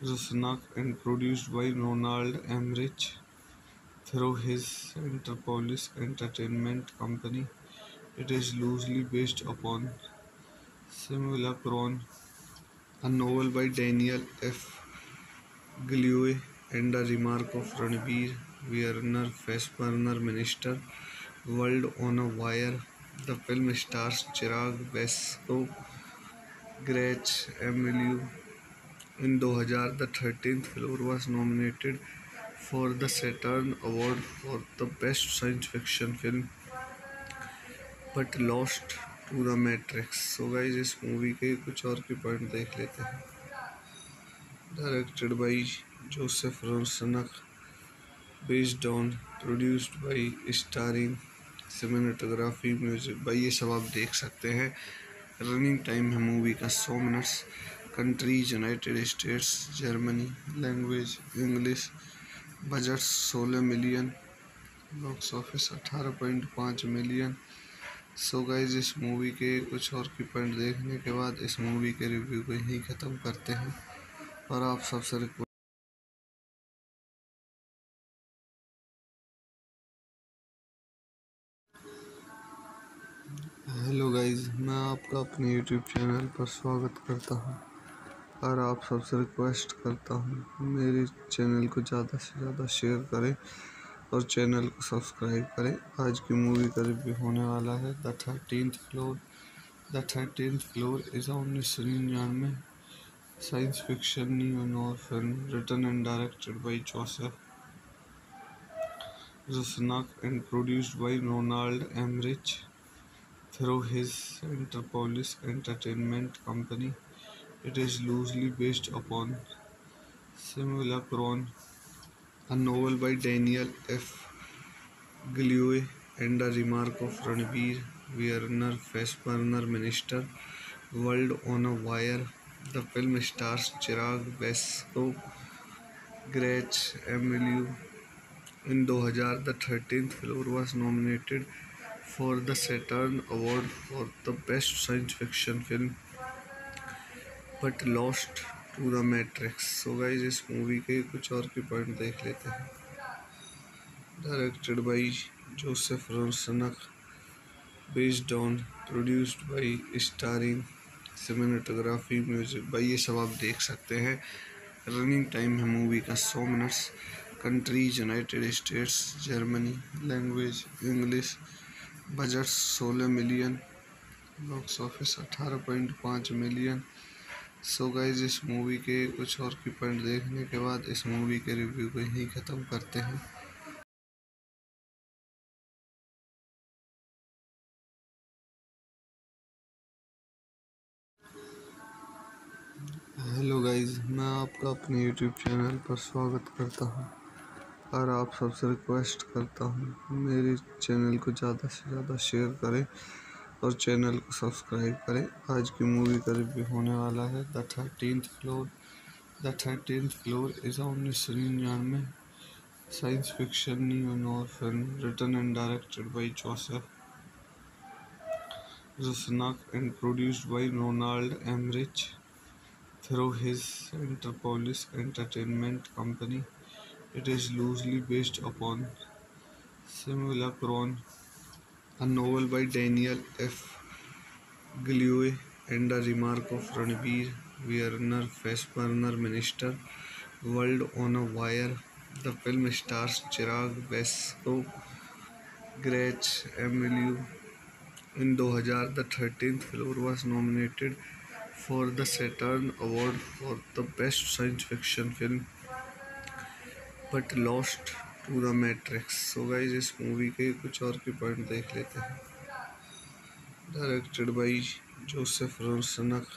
Rusnak and produced by Ronald Emmerich through his Centropolis entertainment company it is loosely based upon Simulacron a novel by Daniel F Galouye and the remake of Rainer Werner Fassbinder miniseries world on a wire the film stars Craig Bierko Gretchen Mol in दो हज़ार the thirteen floor was nominated for the Saturn award for the best science fiction film but lost to The so guys, इस movie के कुछ और के point देख लेते हैं। Directed by Joseph Rusnak based on produced by starring cinematography music by ये सब आप देख सकते हैं। रनिंग टाइम है मूवी का सौ minutes countries United States Germany language English budget 16 million box office 18.5 million so guys इस मूवी के कुछ और की पॉइंट देखने के बाद इस मूवी के रिव्यू को यहीं ख़त्म करते हैं। और आप सबसे रिक्वेस्ट हेलो गाइज़ मैं आपका अपने यूट्यूब चैनल पर स्वागत करता हूँ। और आप सबसे रिक्वेस्ट करता हूँ, मेरे चैनल को ज़्यादा से ज़्यादा शेयर करें। और चैनल को सब्सक्राइब करें आज की मूवी का रिव्यू होने वाला है the thirteen floor the thirteen floor is उन्नीस सौ निन्यानवे science fiction neo noir film written and directed by Joseph Rusnak and produced by Ronald Emmerich through his Interpolis Entertainment Company. It is loosely based upon Simulacron, a novel by Daniel F. Gilroy and a remark of Ranbir Werner Fassbender Minister. World on a Wire. The film stars Chirag Vesco, Gretch Emilio. In 2000, the 13th floor was nominated for the Saturn Award for the Best Science Fiction Film. But lost the Matrix. So guys इस movie के कुछ और के point देख लेते हैं। Directed by Joseph Rusnak based on produced by starring cinematography music by ये सब आप देख सकते हैं। रनिंग टाइम है मूवी का सौ minutes countries United States Germany language English budget सोलह मिलियन बॉक्स ऑफ़िस अठारह पॉइंट पाँच मिलियन सो गाइज़ इस मूवी के कुछ और की पॉइंट देखने के बाद इस मूवी के रिव्यू को यहीं ख़त्म करते हैं। हेलो गाइज़ मैं आपका अपने यूट्यूब चैनल पर स्वागत करता हूँ और आप सबसे रिक्वेस्ट करता हूँ मेरे चैनल को ज़्यादा से ज़्यादा शेयर करें। और चैनल को सब्सक्राइब करें आज की मूवी का रिव्यू होने वाला है the thirteen floor the thirteen floor is उन्नीस सौ निन्यानवे science fiction neo noir film written and directed by Joseph Rusnak and produced by Ronald Emmerich through his Interpolis Entertainment Company. It is loosely based upon Simulacron a novel by Daniel F. Gilroy and a remark of Ranbir Werner Fassbender Minister. World on a Wire. The film stars Chirag Vesco, Gretch Emilio. In 2000, the 13th floor was nominated for the Saturn Award for the Best Science Fiction Film, but lost the Matrix. So guys इस movie के कुछ और के point देख लेते हैं। Directed by Joseph Rusnak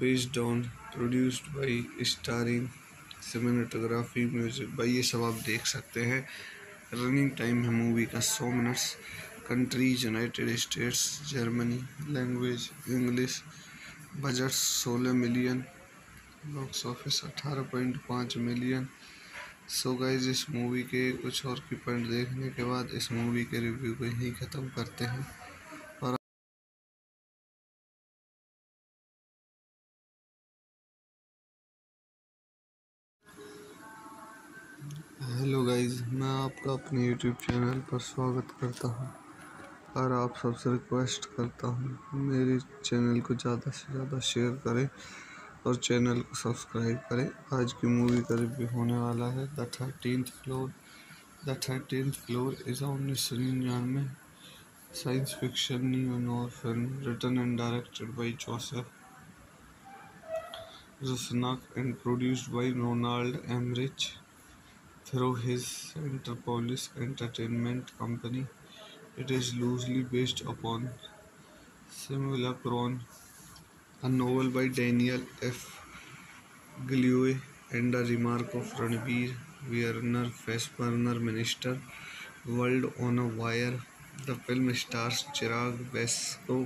based on produced by starring cinematography music by ये सब आप देख सकते हैं। रनिंग टाइम है मूवी का सौ minutes countries United States Germany language English budget सोलह मिलियन बॉक्स ऑफ़िस अठारह पॉइंट पाँच मिलियन सो गाइज़ इस मूवी के कुछ और की पॉइंट देखने के बाद इस मूवी के रिव्यू को यहीं ख़त्म करते हैं। और हेलो गाइज़ मैं आपका अपने यूट्यूब चैनल पर स्वागत करता हूँ। और आप सबसे रिक्वेस्ट करता हूँ, मेरे चैनल को ज़्यादा से ज़्यादा शेयर करें। और चैनल को सब्सक्राइब करें आज की मूवी का रिव्यू होने वाला है the thirteen floor the thirteen floor is उन्नीस सौ निन्यानवे science fiction neo noir film written and directed by Joseph Rusnak and produced by Ronald Emmerich through his Interpolis Entertainment Company. It is loosely based upon Simulacron a novel by Daniel F Galouye and the remake of Rainer Werner Fassbinder miniseries world on a wire the film stars Craig Bierko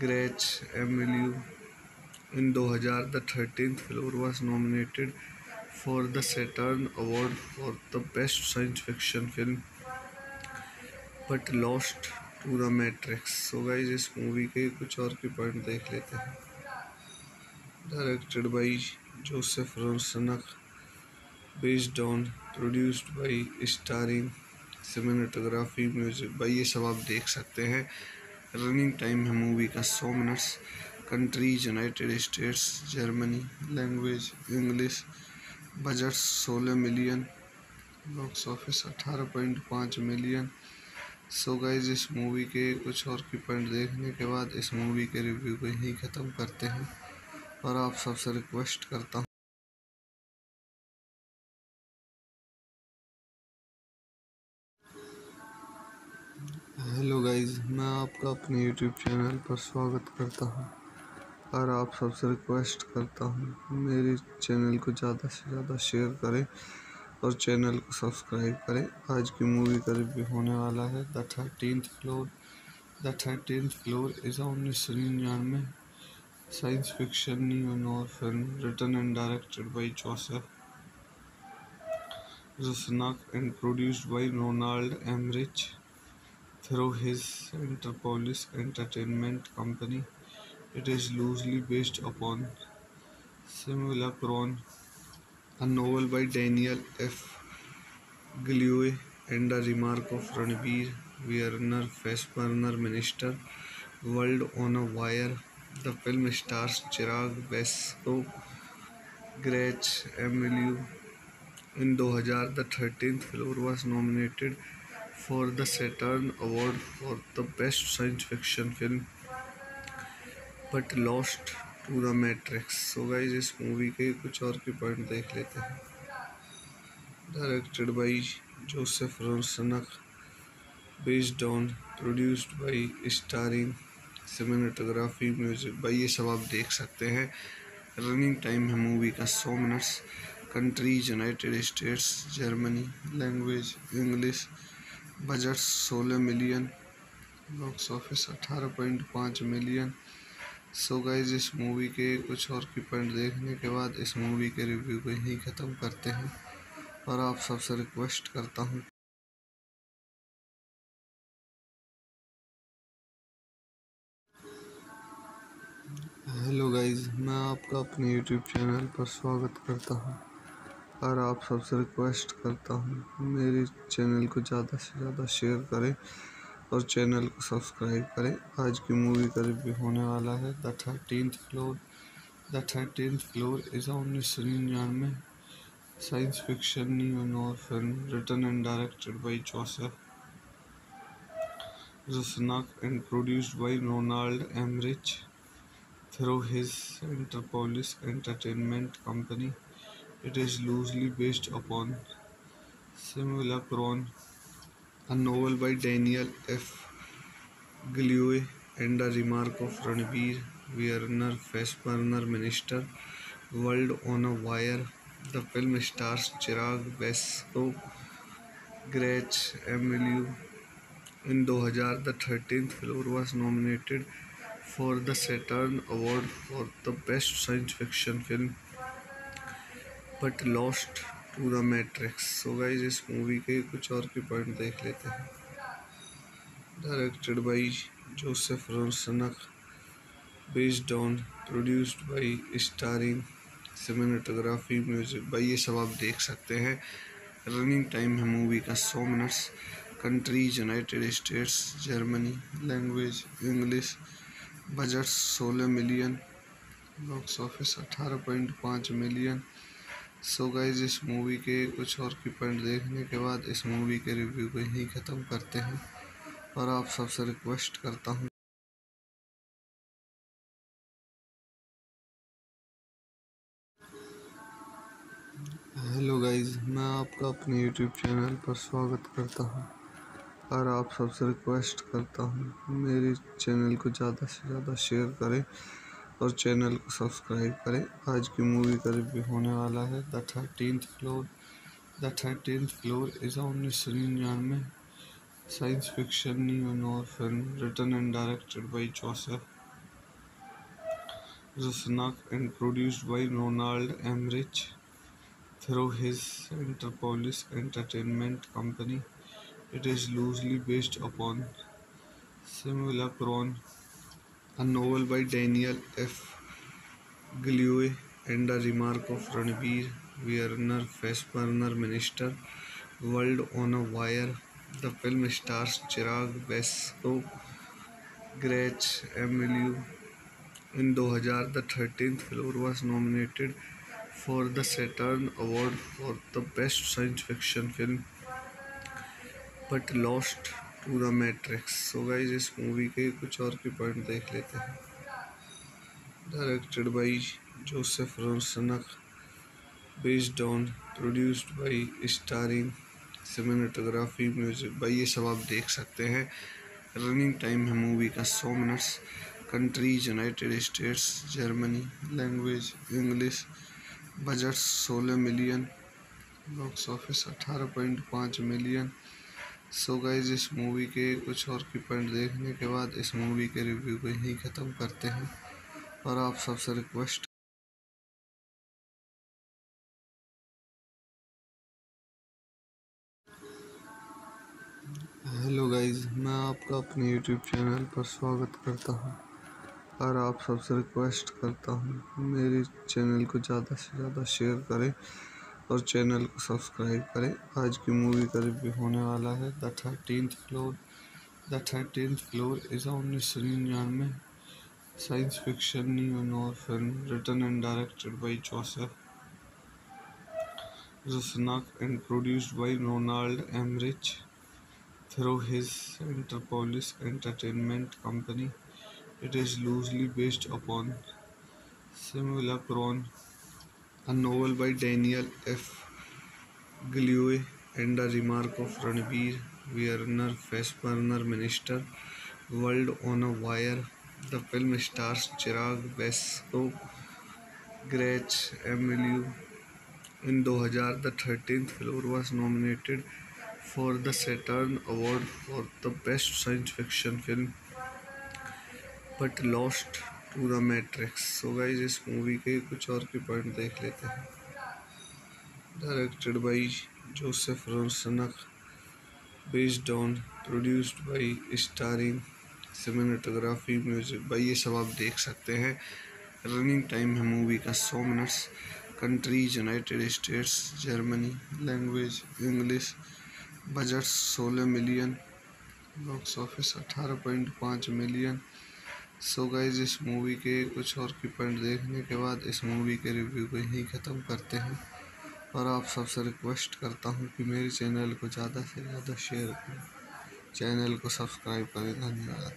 Gretchen Mol in दो हज़ार the thirteen floor was nominated for the Saturn award for the best science fiction film but lost the Matrix. So guys इस movie के कुछ और के point देख लेते हैं। Directed by Joseph Rusnak based on produced by starring cinematography music by ये सब आप देख सकते हैं। रनिंग टाइम है मूवी का सौ minutes countries United States Germany language English budget सोलह मिलियन बॉक्स ऑफ़िस अठारह पॉइंट पाँच मिलियन सो गाइज़ इस मूवी के कुछ और की पॉइंट देखने के बाद इस मूवी के रिव्यू को यहीं ख़त्म करते हैं। और आप सबसे रिक्वेस्ट करता हूँ। हेलो गाइज़ मैं आपका अपने यूट्यूब चैनल पर स्वागत करता हूँ। और आप सबसे रिक्वेस्ट करता हूँ, मेरे चैनल को ज़्यादा से ज़्यादा शेयर करें। और चैनल को सब्सक्राइब करें। आज की मूवी का रिव्यू होने वाला है। The thirteen floor the thirteen floor is a उन्नीस सौ निन्यानवे science fiction neo noir film written and directed by Joseph Rusnak and produced by Ronald Emmerich through his Centropolis entertainment company it is loosely based upon Simulacron a novel by Daniel F. Gilroy and a remark of Ranveer Werner Fassbender Minister World on a Wire. The film stars Chirag Vesco, Gretch Emilio. In 2000, the 13th floor was nominated for the Saturn Award for the Best Science Fiction Film, but lost the Matrix. So guys इस movie के कुछ और के point देख लेते हैं। Directed by Joseph Rusnak based on produced by starring cinematography music by ये सब आप देख सकते हैं। रनिंग टाइम है मूवी का सौ minutes countries United States Germany language English budget सोलह मिलियन बॉक्स ऑफ़िस अठारह पॉइंट पाँच मिलियन सो गाइज़ इस मूवी के कुछ और की पॉइंट देखने के बाद इस मूवी के रिव्यू को यहीं ख़त्म करते हैं। और आप सबसे रिक्वेस्ट करता हूँ हेलो गाइज़ मैं आपका अपने यूट्यूब चैनल पर स्वागत करता हूँ। और आप सबसे रिक्वेस्ट करता हूँ मेरे चैनल को ज़्यादा से ज़्यादा शेयर करें। और चैनल को सब्सक्राइब करें। आज की मूवी का रिव्यू होने वाला है। The thirteen floor the thirteen floor is a उन्नीस सौ निन्यानवे। Science fiction neo noir film written and directed by Joseph Rusnak and produced by Ronald Emmerich through his Centropolis entertainment company it is loosely based upon Simulacron a novel by Daniel F. Gilroy and a remark of Ranveer Werner Fassbender Minister World on a Wire. The film stars Chirag Vesco, Gretchen Mol in 2000 the thirteen floor was nominated for the Saturn Award for the Best Science Fiction Film but lost The Matrix. So guys, इस movie के कुछ और के point देख लेते हैं। Directed by Joseph Rusnak based on produced by starring cinematography music by ये सब आप देख सकते हैं। रनिंग टाइम है मूवी का सौ minutes countries United States Germany language English budget सोलह मिलियन बॉक्स ऑफ़िस अठारह पॉइंट पाँच मिलियन सो गाइज़ इस मूवी के कुछ और की पॉइंट देखने के बाद इस मूवी के रिव्यू को यहीं ख़त्म करते हैं। और आप सबसे रिक्वेस्ट करता हूँ। हेलो गाइस मैं आपका अपने यूट्यूब चैनल पर स्वागत करता हूँ। और आप सबसे रिक्वेस्ट करता हूँ, मेरे चैनल को ज़्यादा से ज़्यादा शेयर करें। और चैनल को सब्सक्राइब करें आज की मूवी का रिव्यू होने वाला है the thirteen floor the thirteen floor is उन्नीस सौ निन्यानवे science fiction neo film written and directed by Joseph Rusnak and produced by Ronald Emmerich. through his Interpolis Entertainment Company. It is loosely based upon Simulacron, a novel by Daniel F. Gilroy and a remark of Ranveer Werner Fassbender Minister. World on a Wire. The film stars Chirag Vesco, Gretch Emilio. In 2000, the 13th floor was nominated for the Saturn Award for the Best Science Fiction Film but lost to The so guys, इस movie के कुछ और के point देख लेते हैं। Directed by Joseph Rusnak based on produced by starring cinematography music by ये सब आप देख सकते हैं। रनिंग टाइम है मूवी का सौ minutes countries United States Germany language English budget सोलह मिलियन बॉक्स ऑफ़िस अठारह पॉइंट पाँच मिलियन सो गाइज़ इस मूवी के कुछ और की पॉइंट देखने के बाद इस मूवी के रिव्यू को यहीं ख़त्म करते हैं। और आप सबसे रिक्वेस्ट हेलो गाइज़ मैं आपका अपने यूट्यूब चैनल पर स्वागत करता हूँ। और आप सबसे रिक्वेस्ट करता हूँ, मेरे चैनल को ज़्यादा से ज़्यादा शेयर करें। और चैनल को सब्सक्राइब करें आज की मूवी का रिव्यू होने वाला है the thirteen floor the thirteen floor is उन्नीस सौ निन्यानवे science fiction neo noir film written and directed by Joseph Rusnak and produced by Ronald Emmerich through his Interpolis Entertainment Company. It is loosely based upon Simulacron, a novel by Daniel F. Gilroy, and a remark of Ranbir Werner Fassbender Minister, World on a Wire. The film stars Chirag Basu, Gretch Emilio. In 2000, the 13th floor was nominated for the Saturn Award for the best science fiction film, but lost the Matrix. So guys इस movie के कुछ और के point देख लेते हैं। Directed by Joseph Rusnak based on produced by starring cinematography music by ये सब आप देख सकते हैं। रनिंग टाइम है मूवी का सौ minutes countries United States Germany language English budget सोलह मिलियन बॉक्स ऑफ़िस अठारह पॉइंट पाँच मिलियन सो गाइज़ इस मूवी के कुछ और की पॉइंट देखने के बाद इस मूवी के रिव्यू को यहीं ख़त्म करते हैं। और आप सबसे रिक्वेस्ट करता हूँ कि मेरे चैनल को ज़्यादा से ज़्यादा शेयर करें। चैनल को सब्सक्राइब करें। धन्यवाद।